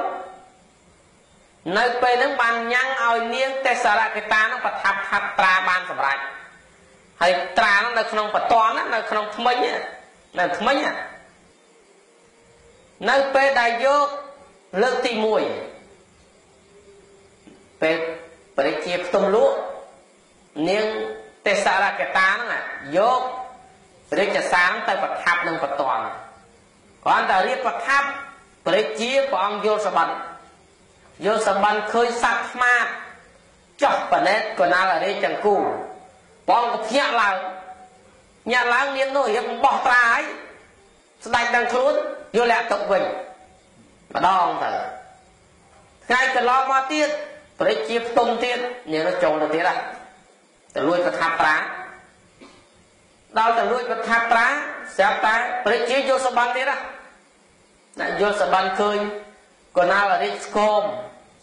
នៅពេលហ្នឹងបានញ៉ាំងឲ្យនាងទេសរកតានឹងប្រថាប់ថាត់ត្រាបានសម្រេចហើយត្រាហ្នឹងនៅក្នុងបតននៅក្នុងថ្មិញនៅថ្មិញនៅពេលដែលយកលើកទី1ពេលបរិជាផ្ទុំលក់នាងទេសរកតាហ្នឹងយករាជសារទៅប្រថាប់នឹងបតន គ្រាន់តែរៀបប្រថាប់ព្រះជាព្រះអង្គយល់សម្បត្តិយល់សម្បត្តិឃើញសត្វស្មាតចោះបណេតកណាលរាជចង្គូព្រះអង្គក៏ភ្ញាក់ឡើងញាក់ឡើងមាននោះរៀបបោះត្រាហើយស្ដេចដឹងខ្លួនយកលាក់ទុកវិញម្ដងទៅថ្ងៃកន្លងមកទៀតព្រះជាផ្ទុំទៀតនាងចូលទៅទៀតហ่ะទៅលួចប្រថាប់ត្រា ដល់ទៅលួចប្រថាប់ត្រាស្រាប់តែព្រះជាយកសម្បត្តិទៀតណាណាយកសម្បត្តិឃើញកណាលរិចស្គម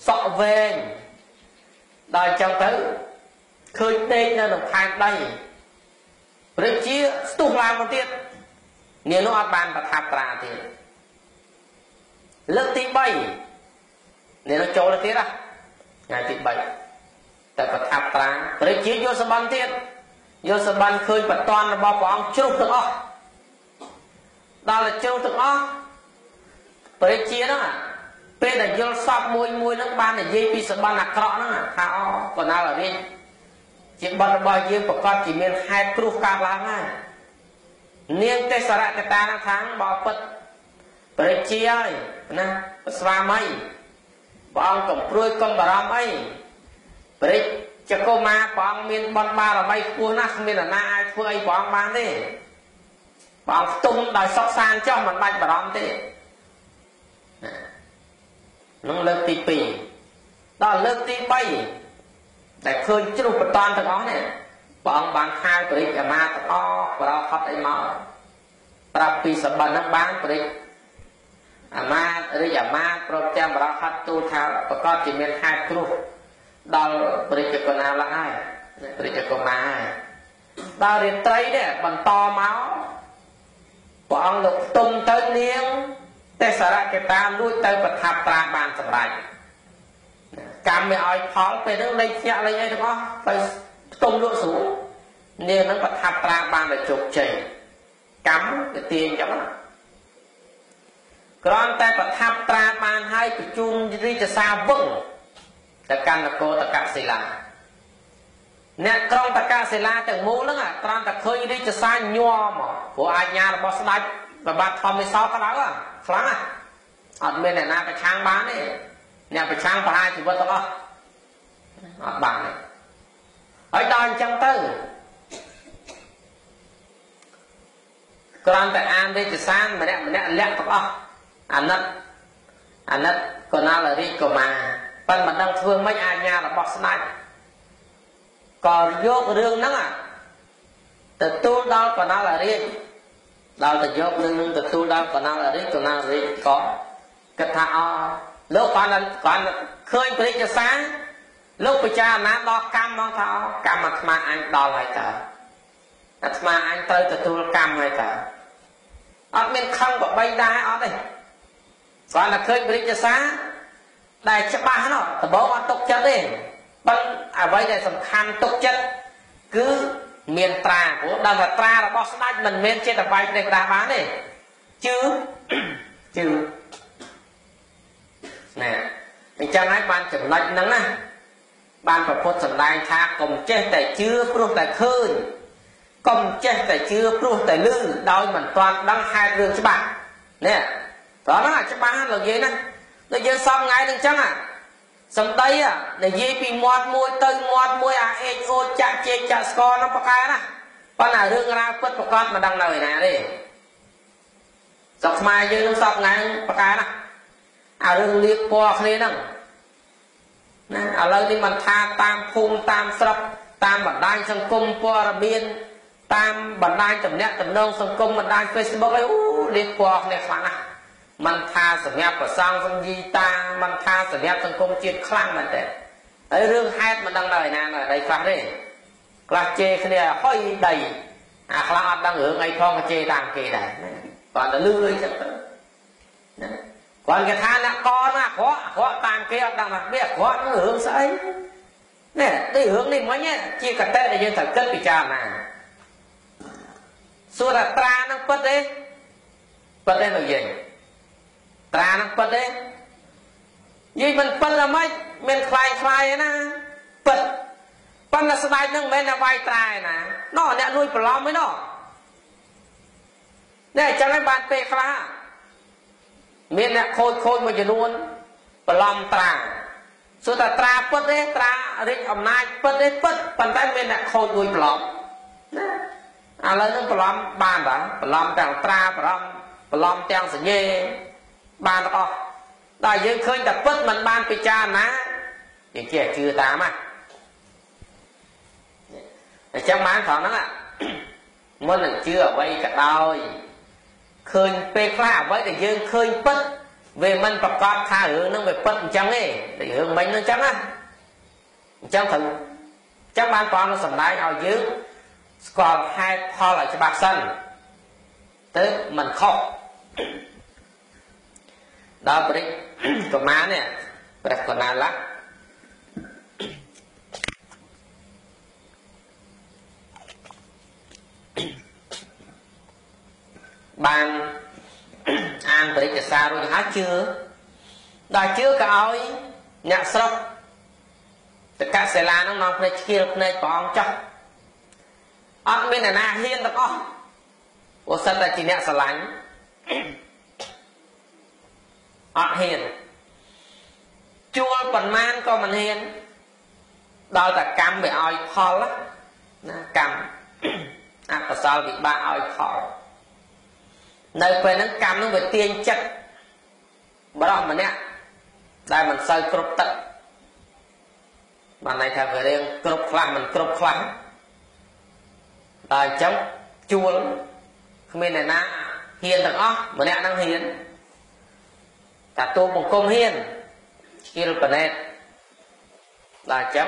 សក់វែងដល់អញ្ចឹងទៅឃើញដេកនៅក្នុងផែនដីព្រះជាស្ទុះឡើងមកទៀតនាងនោះអត់បានប្រថាប់ត្រាទៀតលើកទី3នាងនោះចូលទៅទៀតណាថ្ងៃទី3តែប្រថាប់ត្រាព្រះជាយកសម្បត្តិទៀត យកសម្បត្តិឃើញបតនរបស់ព្រះអង្គជ្រុះទាំងអស់ដល់តែជ្រុះទាំងអស់ព្រះជាហ្នឹងពេលដែលយល់សពមួយមួយហ្នឹងបាននិយាយពីសម្បត្តិអាក្រក់ហ្នឹងថាអូកណាលរាជជាបទរបស់យើងប្រកាសជាមានហេតុគ្រោះកើតឡើងហើយនាងទេសរកតានឹងខាងបបិទ្ធព្រះជាហើយណាស្វាមីព្រះអង្គកំព្រួយកុំបារម្ភអីព្រះ ចកុមារព្រះអង្គមានបនបារមីខ្ពស់ណាស់គ្មាននរណាអាចធ្វើអីព្រះអង្គបានទេព្រះអង្គផ្ទុំដោយសុខសានចោះមិនបាច់បារម្ភទេនឹងលើកទី2ដល់លើកទី3ដែលឃើញជ្រុះបតនទាំងអស់នេះព្រះអង្គបានហៅបរិយអាមាទាំងអស់បរោហត់អីមកប្រាប់ពីសម្បត្តិនឹងបានបរិយអាមាតរិយអាមាតព្រមទាំងបរោហត់ទូលថាប្រកាសជាមានហេតុគ្រោះ ដល់បរិជ្ជកណាឡើងហើយបរិជ្ជកមាហើយដល់រាត្រីនេះបន្តមកព្រះអង្គលោកផ្ទុំទៅនាងទេសរកតាលួចទៅប្រថាប់ត្រាបានសម្រេចកម្មវាឲ្យផលពេលហ្នឹងលេខញាក់លេខអីទាំងអស់ទៅផ្ទុំលក់ស្រួលនាងហ្នឹងប្រថាប់ត្រាបានដោយជោគជ័យកម្មវាទាញអញ្ចឹងណាគ្រាន់តែប្រថាប់ត្រាបានហើយបញ្ជូនរាជសារវឹង ទៅកាន់នគរតកសិលាអ្នកក្រុងតកសិលាទាំងមូលហ្នឹងគ្រាន់តែឃើញរាជសារញ័រមកព្រោះអាជ្ញារបស់ស្ដេចប្របាទធម្មសោក្តៅខ្លាំងណាស់អត់មានអ្នកណាប្រឆាំងបានទេអ្នកប្រឆាំងប្រហារជីវិតទាំងអស់អត់បានទេហើយដល់អញ្ចឹងទៅគ្រាន់តែអានរាជសារម្នាក់ម្នាក់លាក់ទាំងអស់អាណិតអាណិតកណាលរាជកុមារ ប៉ុន្តែមិនដឹងធ្វើម៉េចអាជ្ញារបស់ស្ដេចក៏យករឿងហ្នឹងទទួលដល់កណាលរាជដល់ទៅយករឿងនឹងទទួលដល់កណាលរាជកណាលរាជក៏គិតថាអលោកគាត់គាត់ឃើញព្រះជាសាលោកពិចារណាដល់កម្មមកថាកម្មអាត្មាអញដល់ហើយតើអាត្មាអញត្រូវទទួលកម្មហើយតើអត់មានខឹងបបីដែរអត់ទេគាត់តែឃើញព្រះជាសា ដែលច្បាស់នោះដំបូងអត់ទុកចិត្តទេប៉ុន្តែអ្វីដែលសំខាន់ទុកចិត្តគឺមានត្រាព្រោះដឹងថាត្រារបស់ស្ដេចមិនមែនជាតបាយផ្ដេសផ្ដាស់បានទេជឿជឿណែអញ្ចឹងហើយបានចំណុចហ្នឹងណាបានប្រពុតសម្ដែងថាកុំចេះតែជឿព្រោះតែឃើញកុំចេះតែជឿព្រោះតែឮដោយមិនទាន់ដឹងហេតុរឿងច្បាស់នេះតោះហ្នឹងច្បាស់លោកយាយណា ដូចយើងសំថ្ងៃនឹងអញ្ចឹងសំដីនិយាយពីមាត់មួយទៅមាត់មួយអាអេចអូចចាក់ជែកចាក់ស្គរហ្នឹងប្រកែណាប៉ុន្តែរឿងរ៉ាវពិតប្រកបមិនដឹងនៅឯណាទេស្រុកខ្មែរយើងនឹងសពថ្ងៃប្រកែណាអារឿងលៀបពណ៌គ្នាហ្នឹងណាឥឡូវនេះមិនថាតាមភូមិតាមស្រុកតាមបណ្ដាញសង្គមព័ត៌មានតាមបណ្ដាញទំនាក់ទំនងសង្គមបណ្ដាញ Facebook អីអូលៀបពណ៌គ្នាខ្លាំងណាស់ មិនថាសម្រាប់ប្រសងសង្ជីតាមិនថាសម្រាប់សង្គមជាតិខ្លាំងមែនទេហើយរឿងហេតុមិនដឹងនៅឯណានៅដីខ្លះទេខ្លះជេរគ្នាហុយដីអាខ្លះអត់ដឹងរឿងអីផងក៏ជេរតាមគេដែរគាត់ទៅលឺអីចឹងទៅណាគាត់គេថាអ្នកកណាអាក្រក់អាក្រក់តាមគេអត់ដឹងថាវាអាក្រក់នឹងរឿងស្អីនេះទីរឿងនេះមិញជាកតេដែលយើងត្រូវគិតពិចារណាសួរថាត្រានឹងពិតទេពិតទេនៅយើង ត្រានឹងពិតទេនិយាយមិនពិតអ្ម៉េចមានខ្លាយខ្លាយណាពិតប៉ុន្តែស្ដេចនឹងមិនមែនតែវាយត្រាឯណាណោះអ្នកលួចប្រឡំឯណោះនេះអញ្ចឹងហើយបានពេលខ្លះមានអ្នកខូចខូចមួយចំនួនប្រឡំត្រាសួរថាត្រាពិតទេត្រារាជអំណាចពិតទេពិតប៉ុន្តែមានអ្នកខូចមួយប្រឡំណាឥឡូវនឹងប្រឡំបានតាប្រឡំទាំងត្រាប្រឡំប្រឡំទាំងសញ្ញេ បានទាំងអស់ដល់យើងឃើញតែពិតមិនបានពិចារណាយើងចេះជឿតាមណាអញ្ចឹងបានត្រង់ហ្នឹងមុននឹងជឿអ្វីក៏ដោយឃើញពេលខ្លះអ្វីដែលយើងឃើញពិតវាមិនប្រកាសថារឿងហ្នឹងវាពិតអញ្ចឹងទេតែរឿងមិញហ្នឹងអញ្ចឹងណាអញ្ចឹងត្រូវអញ្ចឹងបានព្រះអង្គសម្ដែងឲ្យយើងស្គាល់ហេតុផលឲ្យច្បាស់សិនទៅមិនខុស ដល់ព្រះកមានេះព្រះកណាឡាបានអានបរិជ្ជសាររួចហើយជឿដល់ជឿក៏ឲ្យអ្នកស្រុកតកសិលានឹងនាំភ្នែកឆ្កៀលភ្នែកព្រះអង្គចោះអត់មានអ្នកណាហ៊ានទាំងអស់ព្រោះសិនតែជាអ្នកស្រឡាញ់ អត់ហ៊ានជួលប៉ុន្មានក៏មិនហ៊ានដល់តែកម្មវាឲ្យផលណាកម្មអកុសលវិបាកឲ្យផលនៅពេលហ្នឹងកម្មហ្នឹងវាទាញចិត្តបរោះម្នាក់ដែលមិនសូវគ្រប់ទឹកបានន័យថាវារៀងគ្រប់ខ្លះមិនគ្រប់ខ្លះតែអញ្ចឹងជួលគ្មានអ្នកណាហ៊ានទាំងអស់ម្នាក់ហ្នឹងហ៊ាន តាទូបង្គំហ៊ានឆ្កៀលបណេតដល់អញ្ចឹង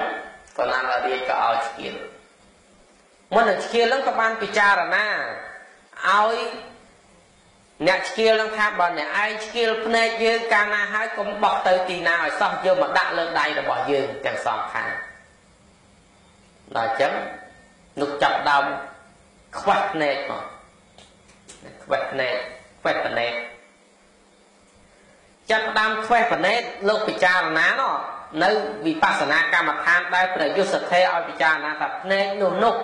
ក៏ណានរាជក៏ឲ្យឆ្កៀលមុននឹងឆ្កៀលហ្នឹងក៏បានពិចារណាឲ្យអ្នកឆ្កៀលនឹងថាបើអ្នកឯងឆ្កៀលភ្នែកយើងកាលណាហើយកុំបោះទៅទីណាឲ្យសោះយកមកដាក់លើដៃរបស់យើងទាំងសងខាងដល់អញ្ចឹងនោះចាប់ដើមខ្វះភ្នែកមកខ្វះភ្នែកខ្វះភ្នែក ចាប់ដើមខ្វះភ្នែកលោកពិចារណានោះនៅវិបស្សនាកម្មដ្ឋានដែលប្រយុទ្ធសទ្ធិឲ្យពិចារណាថាភ្នែកនោះនោះ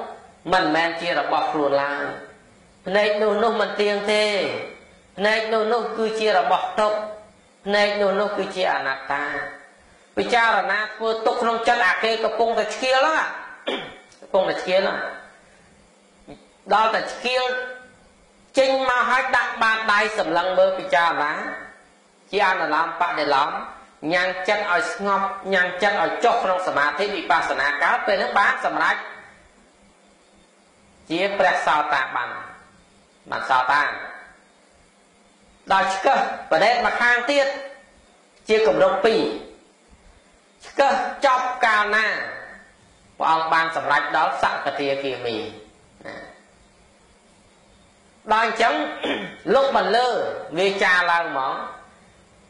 មិនមែនជារបស់ខ្លួនឡើយភ្នែកនោះនោះមិនទៀងទេភ្នែកនោះនោះគឺជារបស់ទុកភ្នែកនោះនោះគឺជាអនត្តាពិចារណាធ្វើទុកក្នុងចិត្តអាគេកំពុងតែឆ្កៀលហ្នឹងកំពុងតែឆ្កៀលហ្នឹងដល់តែឆ្កៀលចេញមកហើយដាក់បាតដៃសម្លឹងមើលពិចារណា ជាអនុឡមបដិឡមញ៉ាំងចិត្តឲ្យស្ងប់ញ៉ាំងចិត្តឲ្យចុះក្នុងសមាធិវិបស្សនាកើតពេលហ្នឹងបានសម្រេចជាព្រះសោតាបានបានសោតាដល់ឆ្កឹះបដិមកខាងទៀតជាកម្រុក2ឆ្កឹះចប់កាលណាព្រះអង្គបានសម្រេចដល់សកតាគាមីណាដល់អញ្ចឹងលោកបន្លឺវាចាឡើងហ្មង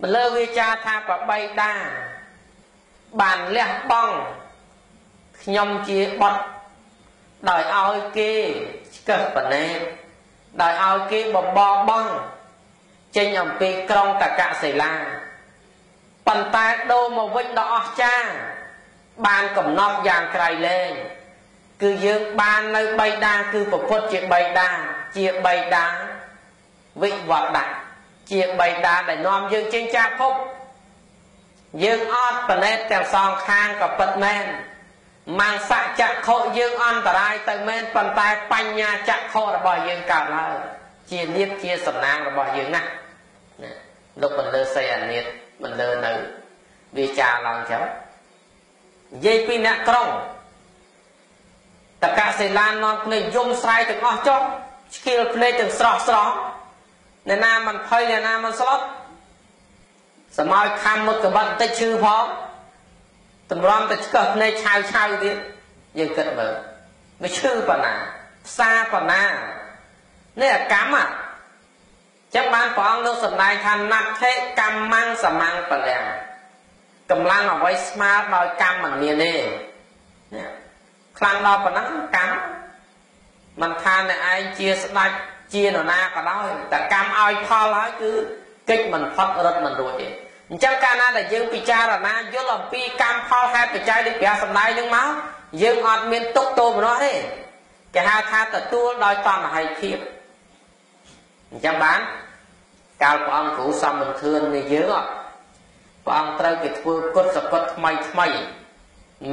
បន្លឺវាចាថាប្របីដាបានលះបង់ខ្ញុំជាបុតដោយឲ្យគេឆ្កឹះបណេដោយឲ្យគេបំបបង់ចេញអំពីក្រុងតកសិលាប៉ុន្តែដូរមកវិញដល់អស្ចារ្យបានកំណត់យ៉ាងក្រៃលែងគឺយើងបាននៅបៃតាគឺប្រពុតជាបៃតាជាបៃតាវិវត្តៈ ជាបៃតាដែលនាំយើងចេញចាកភពយើងអត់បណេតទាំងសងខាងក៏ពិតមែនមាសៈចក្ខុយើងអន្តរាយទៅមែនប៉ុន្តែបញ្ញាចក្ខុរបស់យើងកើតឡើងជាលៀបជាសំណាងរបស់យើងណាណាលោកបន្លឺសីអានិតបន្លឺនៅវាចាឡើងចឹងនិយាយពីអ្នកក្រុងតកសិលាននាំគ្នាយំស្រែកទាំងអស់ចុះស្គៀលភ្នែកទាំងស្រស់ស្រស់ អ្នកណាមិនភ័យអ្នកណាមិនស្លុតសមោយខំមុតកបិតតិចឈឺផងតម្រាំតែឆ្កឹះភ្នែកឆៅឆៅទៀតយើងគិតមើលវាឈឺប៉ុណ្ណាផ្សារប៉ុណ្ណានេះអាកម្មอ่ะចឹងបានព្រះអង្គលោកសម្ដែងថាណដ្ឋិកម្មੰសមੰបលាំងកម្លាំងអ្វីស្មើដោយកម្មមិនមានទេនេះខ្លាំងដល់ប៉ុណ្ណឹងកម្មមិនថាអ្នកឯងជាស្ដេច ជានរណាក៏ដោយតែកម្មឲ្យផលហើយគឺកិច្ចមិនផុតរត់មិនរួចទេអញ្ចឹងកាលណាដែលយើងពិចារណាយល់អំពីកម្មផលហេតុបច្ច័យដែលព្រះសម្ដែងនឹងមកយើងអត់មានទុកទោមនោះទេគេហៅថាទទួលដោយតណ្ហិភាពអញ្ចឹងបានកាលព្រះអង្គគ្រូសំមន្ទឿននេះយើងព្រះអង្គត្រូវគេធ្វើគុតសកុតថ្មីថ្មី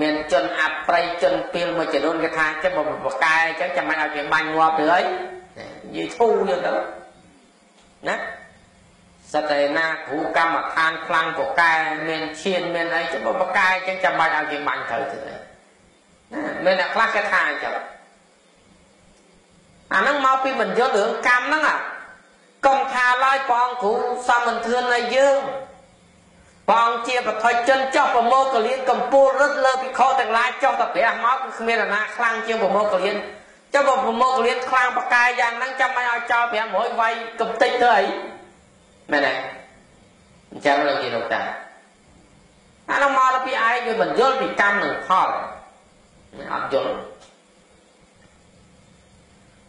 មានជនអប្រៃជនពីលមួយចំនួនគេថាចឹងបើបកែអញ្ចឹងចាំមិនឲ្យគេបាញ់ងាប់ទៅអី និយាយធូរយើងទៅណាសតេណាគ្រូកម្មដ្ឋានខ្លាំងពូកែមានឈានមានអីចាំបកែអញ្ចឹងចាំបាច់ឲ្យគេបាញ់ទៅទៅណាមានអ្នកខ្លះគេថាអញ្ចឹងអាហ្នឹងមកពីមិនយល់រឿងកម្មហ្នឹងអាកុំថាឡើយព្រះអង្គគ្រូសមន្ទឿនឲ្យយើងព្រះអង្គជាបឋិជនចោះប្រមោកលៀនកម្ពូលរឹតលើពិខុទាំងឡាយចោះតែព្រះមកគឺគ្មានអាណាខ្លាំងជាងប្រមោកលៀន ចុះបើប្រមោកលៀនខ្លាំងបកាយយ៉ាងហ្នឹងចាំមិនឲ្យចោល500វាយកំតិចទៅអីមែនទេអញ្ចឹងលោកជាលោកតាអានោះមកពីឯងវាមិនយល់ពីកម្មនិងផលអត់យល់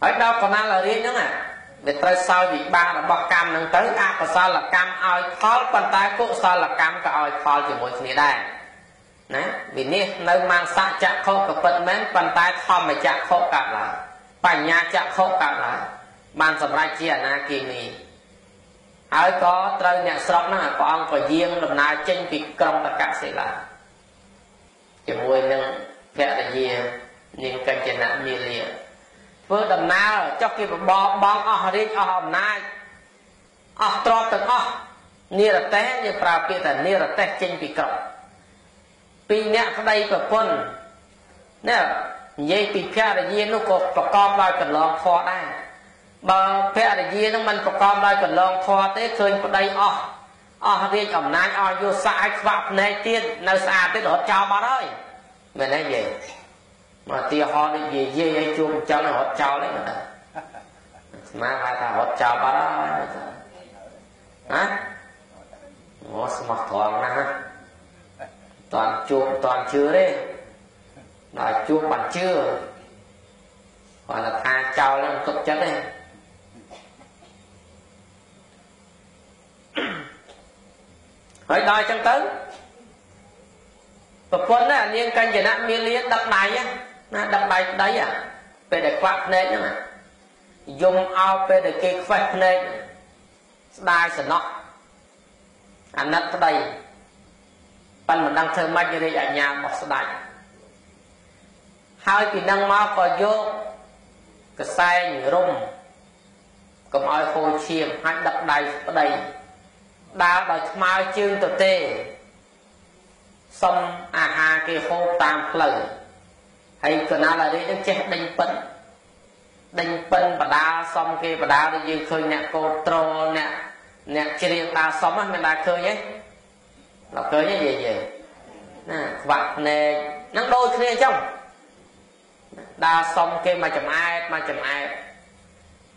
ហើយដល់កណាលរៀនហ្នឹងអាវាត្រូវសោយវិបាករបស់កម្មនឹងទៅអកុសលកម្មឲ្យផលប៉ុន្តែកុសលកម្មក៏ឲ្យផលជាមួយគ្នាដែរ ណាវិនិច្ឆ័យនៅមាសៈចក្ខុក៏ពិតមែនប៉ុន្តែធម្មចក្ខុកើតឡើងបញ្ញាចក្ខុកើតឡើងបានសម្រេចជាអនាគមីហើយក៏ត្រូវអ្នកស្រុកហ្នឹងព្រះអង្គក៏យាងដំណើរចេញពីក្រុងតកសិលាជាមួយនឹងភរិយានាងកញ្ចនៈមាលាធ្វើដំណើរចុះគេបបបងអស់រាជអស់អំណាចអស់ទ្រព្យទាំងអស់និរតេយើងប្រើពាក្យថានិរតេចេញពីក្រុង ពីអ្នកប្តីប្រពន្ធនេះនិយាយពីភរិយានោះក៏ប្រកបដោយកន្លងធម៌ដែរបើភរិយានឹងមិនប្រកបដោយកន្លងធម៌ទេឃើញប្តីអស់អស់រាជអំណាចអស់យុស័កឲ្យខ្វាក់ភ្នែកទៀតនៅស្អាតទៀតរត់ចោលបាត់ហើយមែនទេយាយមកទីហោដូចនិយាយឲ្យជួបចង់រត់ចោលទេមើលស្មាហៅថារត់ចោលបាត់ហើយហ៎អូស្មោះត្រង់ណាស់ តន់ជួបតន់ជឿទេដល់ជួបបាត់ជឿគាត់ថាចោលនឹងទុកចិត្តទេហើយដល់អញ្ចឹងទៅប្រពន្ធណានាងកញ្ចនៈមានលាដឹកដៃណាដឹកដៃប្តីពេលដែលខ្វាក់ភ្នែកហ្នឹងយំអោបពេលដែលគេខ្វេះភ្នែកស្ដាយសំណោះអាណិតប្តី ប៉ិនមិនដឹងធ្វើម៉េចរាជអាជ្ញារបស់ស្ដេចហើយពីនឹងមកក៏យកកសែងរុំកុំឲ្យហូរឈាមហើយដឹកដៃប្តីដើរដោយថ្មើរជើងទៅទេសុំអាហារគេហូបតាមផ្លូវហើយកណាឡារីនឹងចេះដេញពិនដេញពិនបដាសុំគេបដាដូចយើងឃើញអ្នកកោតត្រអ្នកអ្នកច្រៀងដើរសុំហ្នឹងមិនដែរឃើញទេ ដល់ឃើញទេយាយយាយណាខ្វាក់ភ្នែកហ្នឹងដូចគ្នាអញ្ចឹងដើរសុំគេមកចំអែតមកចំអែត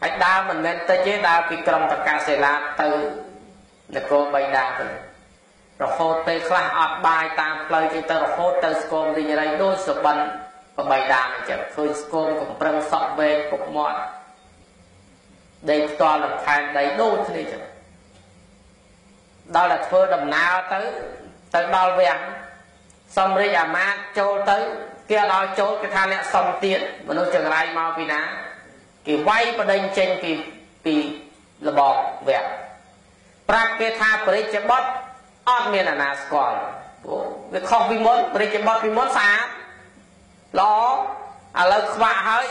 ហើយដើរមិនមែនតិចទេដើរពីក្រុងតកាសេឡាទៅនគរបៃតាទៅរហូតពេលខ្លះអត់បាយតាមផ្លូវចឹងទៅរហូតទៅស្គមរីងរៃដូចសបិនបបៃតាអញ្ចឹងឃើញស្គមកំប្រឹងសក់វែងពុកមាត់ដេកផ្ទាល់នឹងខែនដីដូចគ្នាចឹង ដល់តែធ្វើដំណើរទៅទៅដល់វាំងសំរិទ្ធអាមាត្យចូលទៅគេអត់ឲ្យចូលគេថាអ្នកសំទៀតមនុស្សចង្រៃមកពីណាគេវាយបដិញចេញពីពីលបវាំងប្រាប់គេថាបរិជ្ជបុត្រអត់មានអាណាស្គាល់ព្រោះវាខុសពីមុនបរិជ្ជបុត្រពីមុនស្អាតល្អឥឡូវខ្វាក់ហើយ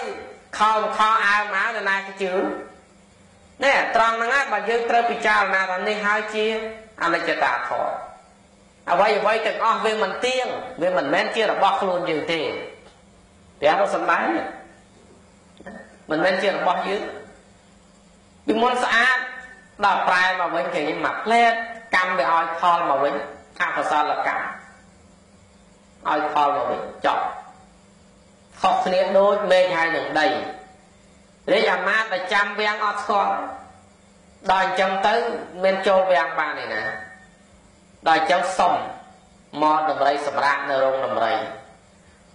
ខោខោអាវមកទៅណាគេជឿនេះត្រង់ហ្នឹងបើយើងត្រូវពិចារណាថានេះហើយជា អនិច្ចតាធម៌អ្វីអ្វីទាំងអស់វាមិនទៀងវាមិនមែនជារបស់ខ្លួនយើងទេព្រះរសំដែងមិនមែនជារបស់យើងពីមុនស្អាតដល់ប្រែមកវិញគេមកផ្លែតកម្មវាឲ្យផលមកវិញអកុសលកម្មឲ្យផលមកវិញចប់ខុសគ្នាដូចមេឃហើយនឹងដីរាជអាមាត្យដែលចាំវាំងអត់ស្គាល់ ដល់អញ្ចឹងទៅមានចូលវាំងបានទេណាដល់អញ្ចឹងសុំមកដំរីសម្រាប់នៅរោងដំរី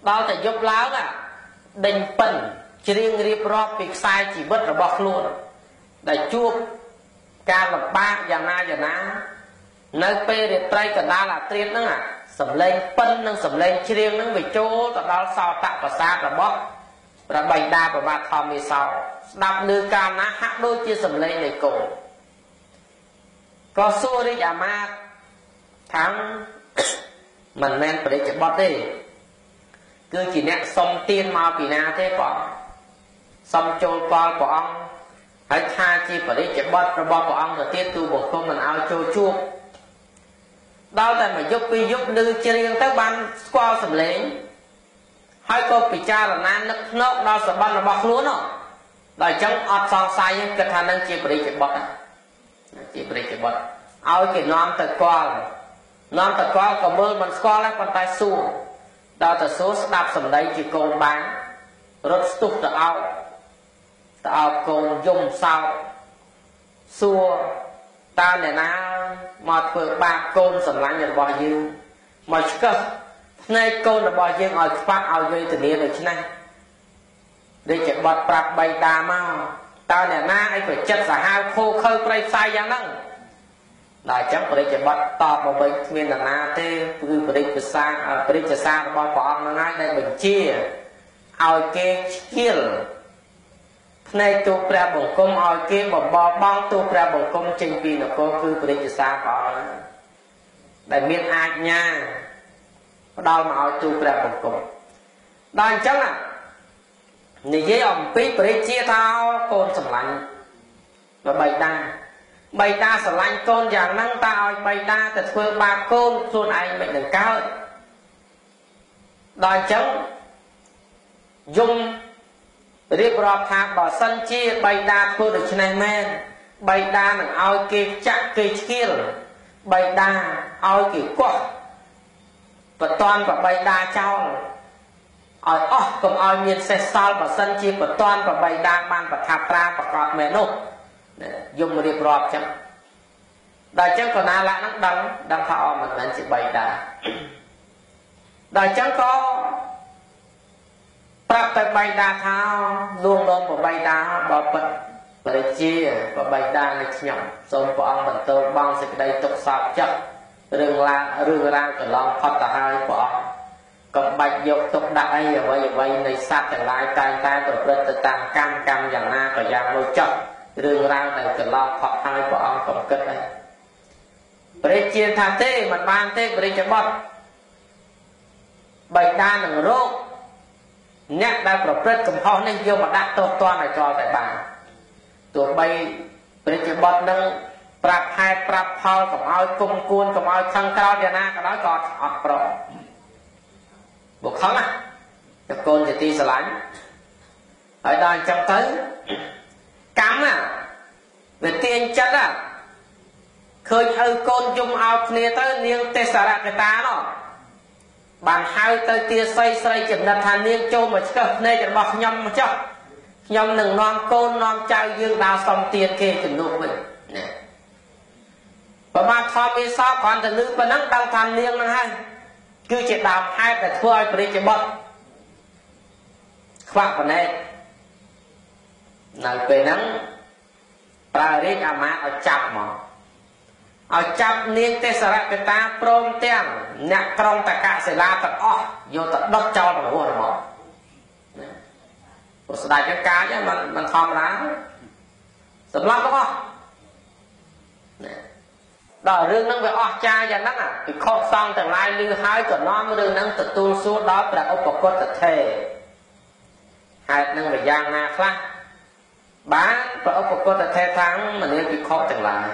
ដល់តែយប់ឡើងដេញប៉ិនច្រៀងរៀបរាប់ពីខ្សែជីវិតរបស់ខ្លួនដែលជួបការលំបាកយ៉ាងណាយ៉ាងណានៅពេលរាត្រីកណ្ដាលអាត្រៀតហ្នឹងសំឡេងប៉ិននិងសំឡេងច្រៀងហ្នឹងវាចូលទៅដល់សោតប្រសាទរបស់ព្រះបិតាប្របាទធម្មមេសោ ស្ដាប់លើកាលណាហាក់ដូចជាសំឡេងនៃកូនក៏សួររាជអាមាត្យថាមិនមែនបរិជ្ជបត់ទេគឺជាអ្នកសុំទានមកពីណាទេបងសុំចូលកលព្រះអង្គហើយថាជាបរិជ្ជបត់របស់ព្រះអង្គទៅទៀតទូបង្គំមិនឲ្យចូលជួបដល់តែមួយយប់ពីរយប់ឮច្រៀងទៅបានស្គាល់សម្លេងហើយក៏ពិចារណានឹកភ្នែកដល់សបិនរបស់ខ្លួន ដល់អញ្ចឹងអត់សង្ស័យគិតថានឹងជាបរិជ្ជបុត្រជាបរិជ្ជបុត្រឲ្យគេនាំទៅគាល់នាំទៅគាល់ក៏មើលមិនស្គាល់ដែរប៉ុន្តែសួរដល់ទៅសួរស្ដាប់សម្ដីជាកូនបានរត់ស្ទុះទៅអោបទៅអោបកូនយំសោកសួរតើអ្នកណាមកធ្វើបាបកូនសម្លាញ់របស់យើងមកឆ្កឹះភ្នែកកូនរបស់យើងឲ្យខ្វាក់ឲ្យវេទនាដូច្នេះ ដូចជាបត់ប្រាប់បៃតាមកតើអ្នកណាឲ្យប្រចិត្តសាហាវខូខើប្រៃផ្សាយយ៉ាងហ្នឹងដល់អញ្ចឹងបរិជ្ជបត្តិតបមកវិញគ្មាននរណាទេគឺបរិជ្ជសាបរិជ្ជសារបស់ព្រះអង្គហ្នឹងហើយដែលបញ្ជាឲ្យគេឆ្កៀលភ្នែកទូព្រះបង្គំឲ្យគេបំបបងទូព្រះបង្គំចេញពីនគរគឺបរិជ្ជសាព្រះអង្គដែលមានអាជ្ញាផ្ដល់មកឲ្យទូព្រះបង្គំដល់អញ្ចឹង និយាយអំពីបរិជាថាកូនសម្លាញ់បបៃតាបៃតាស្រឡាញ់កូនយ៉ាងហ្នឹងតើឲ្យបៃតាទៅធ្វើបាបកូនខ្លួនឯងមិននឹងកើតដល់អញ្ចឹងយំរៀបរាប់ថាបើសិនជាបៃតាធ្វើដូច្នេះមែនបៃតានឹងឲ្យគេចាក់គេឆ្កៀលបៃតាឲ្យគេកោះបតនប្របៃតាចោល ឲ្យអស់កុំឲ្យមានសេះសល់បើសិនជាបតនប្របៃតាបានប្រថាប់ត្រាប្រកបមែននោះយំរៀបរាប់ចឹងដល់ចឹងកណាលៈហ្នឹងដឹងដឹងថាអមិនមែនជាបៃតាដល់ចឹងក៏ប្រាប់ទៅបៃតាថាលួងលោមប្របៃតាបើពិតបរិជាប្របៃតានៃខ្ញុំសូមព្រះអង្គបន្ទោបងសេចក្តីទុកសោកចិត្តរឿងឡារឿងរ៉ាវកន្លងផុតទៅហើយព្រះអង្គ ក៏បាច់យកទុកដាក់អីអ្វីអ្វីនៃសត្វទាំងឡាយតែងតែប្រព្រឹត្តទៅតាមកម្មកម្មយ៉ាងណាក៏យ៉ាងនោះចុះរឿងរ៉ាវដែលកន្លងផុតហើយព្រះអង្គក៏គិតដែរព្រះជាថាទេមិនបានទេព្រះជាបុត្របៃតានឹងរោគអ្នកដែលប្រព្រឹត្តកំហុសនេះយកមកដាក់ទោសទណ្ឌឲ្យចោលតែបានទោះបីព្រះជាបុត្រនឹងប្រាប់ហេតុប្រាប់ផលកុំឲ្យគុំគួនកុំឲ្យខឹងក្រោតយ៉ាងណាក៏ដោយក៏អត់ប្រ បុកខឹងណាតែកូនជាទីស្រឡាញ់ហើយដល់អញ្ចឹងទៅកម្មណាវាទាញចិត្តណាឃើញឪកូនយំអោបគ្នាទៅនាងទេសរកតានោះបានហៅទៅទាស័យស្រីចំណិតថានាងចូលមកឆ្កឹះភ្នែករបស់ខ្ញុំមកចុះខ្ញុំនឹងនាំកូននាំចៅយើងដើរសំទៀនគេជំនួសវិញណាប្រមាថធម្មអេសោគ្រាន់តែលឺប៉ុណ្ណឹងដឹងថានាងនឹងហើយ គឺជាដើមហេតុដែលធ្វើឲ្យព្រះរាជបុត្រខ្វះប្រណេតនៅពេលហ្នឹងប្រើរាជអាមាត្យឲ្យចាប់មកឲ្យចាប់នាងទេសរកតាព្រមទាំងអ្នកក្រុងតកសិលាទាំងអស់យកទៅដុតចោលព្រះហួររបស់ព្រោះស្ដេចនឹងកាចហ្នឹងមិនធម្មតាសម្លាប់ទាំងអស់ ដល់រឿងហ្នឹងវាអស្ចារ្យយ៉ាងហ្នឹងពិខុសង្ឃទាំងឡាយឮហើយក៏នាំរឿងហ្នឹងទទួលសួរដល់ព្រះឧបកតថេហេតុហ្នឹងវាយ៉ាងណាខ្លះបានព្រះឧបកតថេថាងមនាពិខុទាំងឡាយ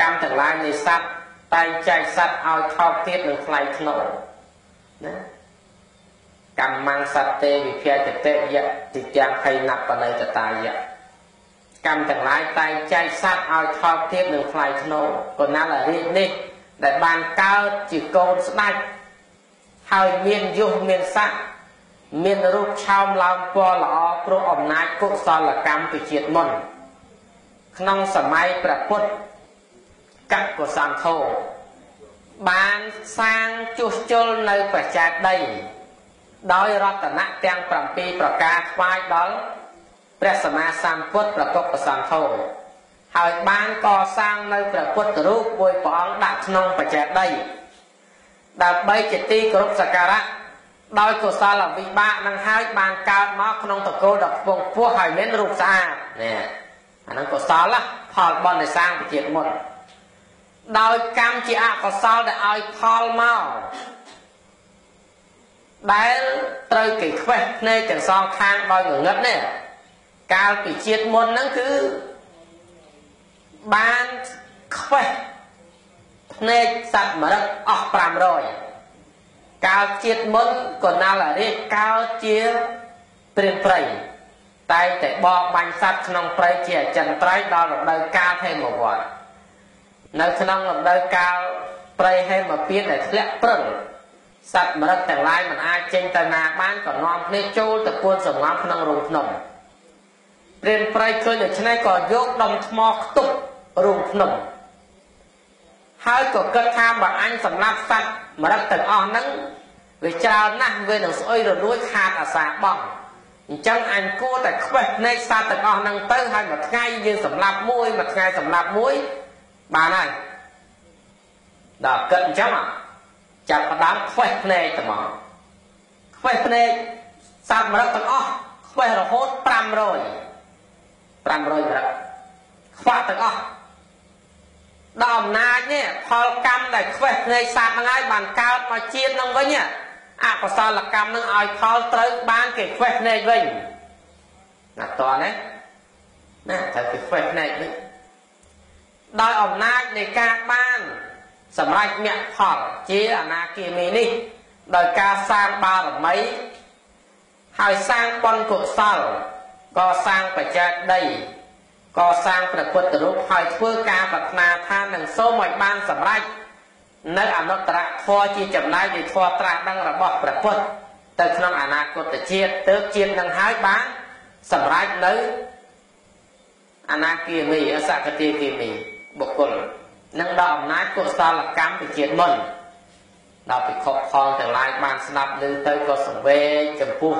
កម្មទាំងឡាយនៃសត្វតែងចែកសត្វឲ្យថោកទៀតនឹងថ្លៃធ្នូណាកម្មងសត្វទេវិភយតិយៈទីទាំងភ័យណាប់បណៃតតាយៈ កម្មទាំងឡាយតែងចែកសត្វឲ្យថោកទៀតនឹងថ្លៃធ្នូកណាលរាជនេះ ដែលបានកើតជាកូនស្ដេចហើយមានយុះមានស័ក្តិមានរូបឆោមឡើងពណ៌ល្អព្រោះអំណាចកុសលកម្មពីជាតិមុន ក្នុងសម័យព្រះពុទ្ធកកុសន្ធោបានសាងជួសជុលនៅប្រចាដី ដោយរតនៈទាំង7ប្រការថ្វាយដល់ ព្រះសម្មាសម្ពុទ្ធប្រកបប្រសន្ធោហើយបានកសាងនៅព្រះពុទ្ធរូបមួយព្រះអង្គដាក់ក្នុងបច្ចេដីដើម្បីជាទីគោរពសក្ការៈដោយកុសលវិបាកនឹងហើយបានកើតមកក្នុងតកូលដ៏ខ្ពង់ខ្ពស់ហើយមានរូបស្អាតនេះអានឹងកុសលផលបុណ្យដែលសាងពីជាតិមុនដោយកម្មជាអកុសលដែលឲ្យផលមកដែលត្រូវគេខ្វេះភ្នែកទាំងសងខាងដោយងងឹតនេះ កាលពីជាតិមុនហ្នឹងគឺបានខ្វេះភ្នែកសត្វមរឹកអស់500កាលជាតិមុនកណ្ដាលអរិយកើតជាព្រានព្រៃតែតែបកបាញ់សត្វក្នុងព្រៃជាអចិន្ត្រៃយ៍ដល់រដូវកាលហេមវត្តនៅក្នុងរដូវកាលព្រៃហេមពៀនដែលធ្លាក់ព្រឹងសត្វមរឹកទាំងឡាយមិនអាចចេញទៅណាបានក៏នាំគ្នាចូលទៅពួនសម្ងំក្នុងរូងភ្នំ ព្រានព្រៃឃើញដូច្នេះក៏យកដុំថ្មខ្ទប់រូងភ្នំហើយក៏គិតថាបើអញសម្លាប់សត្វមរឹកទាំងអស់ហ្នឹងវាច្រើនណាស់វានឹងស្អុយរលួយខាតអាសាបង់អញ្ចឹងអញគួរតែខ្វេះភ្នែកសត្វទាំងអស់ហ្នឹងទៅហើយមួយថ្ងៃយើងសម្លាប់មួយមួយថ្ងៃសម្លាប់មួយបានហើយដល់គិតអញ្ចឹងចាប់ផ្ដើមខ្វេះភ្នែកទៅមកខ្វេះភ្នែកសត្វមរឹកទាំងអស់ខ្វេះរហូត500 500រឹកខ្វះទាំងអស់ដល់អំណាចនេះផលកម្មដែលខ្វេះភ្នែកសត្វហ្នឹងហើយបានកើតមកជាតិហ្នឹងវិញអកុសលកម្មហ្នឹងឲ្យផលត្រូវបានគេខ្វេះភ្នែកវិញណាតើណាណាត្រូវគេខ្វេះភ្នែកវិញដោយអំណាចនៃការបានសម្រេចមគ្គផលជាអនាគាមីនេះដោយការសាងបារមីហើយសាងបុណ្យកុសល កសាងបច្ចេកដីកសាងព្រះពុទ្ធរូបហើយធ្វើការប្រាថ្នាថានឹងសូមឲ្យបានសម្រេចនៅអនុត្តរធម៌ជាចំណែកនៃធម៌ត្រាស់ដឹងរបស់ព្រះពុទ្ធទៅក្នុងអនាគតជាតិទើបជាតិនឹងហើយបានសម្រេចនៅអនាគាមីអសកតិគាមីបុគ្គលនឹងដល់អំណាចកុសលកម្មពីជាតិមុនដល់ពិខុផងទាំងឡាយបានស្ដាប់ឮទៅក៏សង្វេគចំពោះ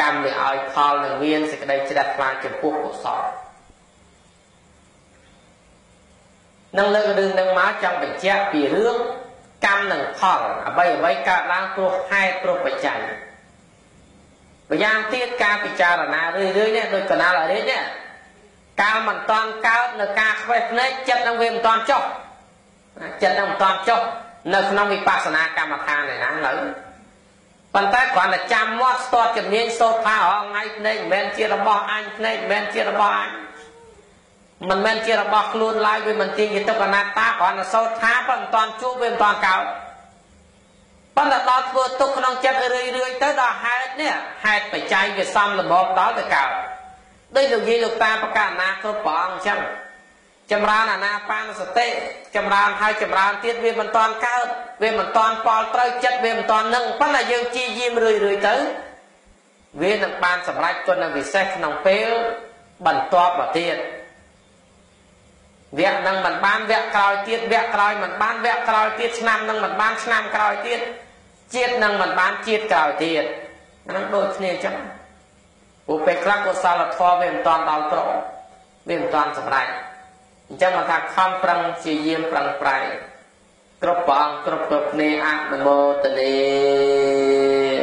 កម្មនឹងឲ្យផលនឹងមានសេចក្តីជ្រះថ្លាចំពោះកុសលនឹងលើករឿងនឹងមកចង់បញ្ជាក់ពីរឿងកម្មនិងផលអ្វីអ្វីកើតឡើងព្រោះហេតុព្រោះបច្ច័យម្យ៉ាងទៀតការពិចារណារឿយរឿយនេះដូចកណាលអរិយនេះកាលមិនតាន់កើតនៅការខ្វេះភ្នែកចិត្តនឹងវាមិនតាន់ចុះចិត្តនឹងមិនតាន់ចុះនៅក្នុងវិបស្សនាកម្មដ្ឋាននេះណាឡើយ ប៉ុន្តែគ្រាន់តែចាំមាត់ស្ទាត់ជំនាញសូត្រថាអងថ្ងៃភ្នែកមិនមែនជារបស់អញភ្នែកមិនមែនជារបស់អញមិនមែនជារបស់ខ្លួនឡើយវាមិនទាញជាទុកអនត្តាគ្រាន់តែសូត្រថាប៉ុន្តែមិនតាន់ជួបវាមិនតាន់កើតប៉ុន្តែដល់ធ្វើទុកក្នុងចិត្តរឿយរឿយទៅដល់ហេតុនេះហេតុបច្ច័យវាសំលំបដល់ទៅកើតដូចលោកយាយលោកតាបកណាគ្រប់ព្រះអង្គអញ្ចឹង ចម្រើនអាណាបានសតិចម្រើនហើយចម្រើនទៀតវាមិនតាន់កើតវាមិនតាន់ប៉ល់ត្រូវចិត្តវាមិនតាន់នឹងប៉ុន្តែយើងជាយាមរឿយរឿយទៅវានឹងបានសម្រេចគុណវិសេសក្នុងពេលបន្ទាប់មកទៀតវគ្គនឹងមិនបានវគ្គក្រោយទៀតវគ្គក្រោយមិនបានវគ្គក្រោយទៀតឆ្នាំនឹងមិនបានឆ្នាំក្រោយទៀតជាតិនឹងមិនបានជាតិក្រោយទៀតហ្នឹងដូចគ្នាអញ្ចឹងព្រោះពេលខ្លះកុសលធម៌វាមិនតាន់ដល់ត្រង់វាមិនតាន់សម្រេច អញ្ចឹងមកថាខំប្រឹងជាយាមប្រឹងប្រែងគ្រប់ព្រះអង្គគ្រប់គ្រប់គ្នាអនុមោទនា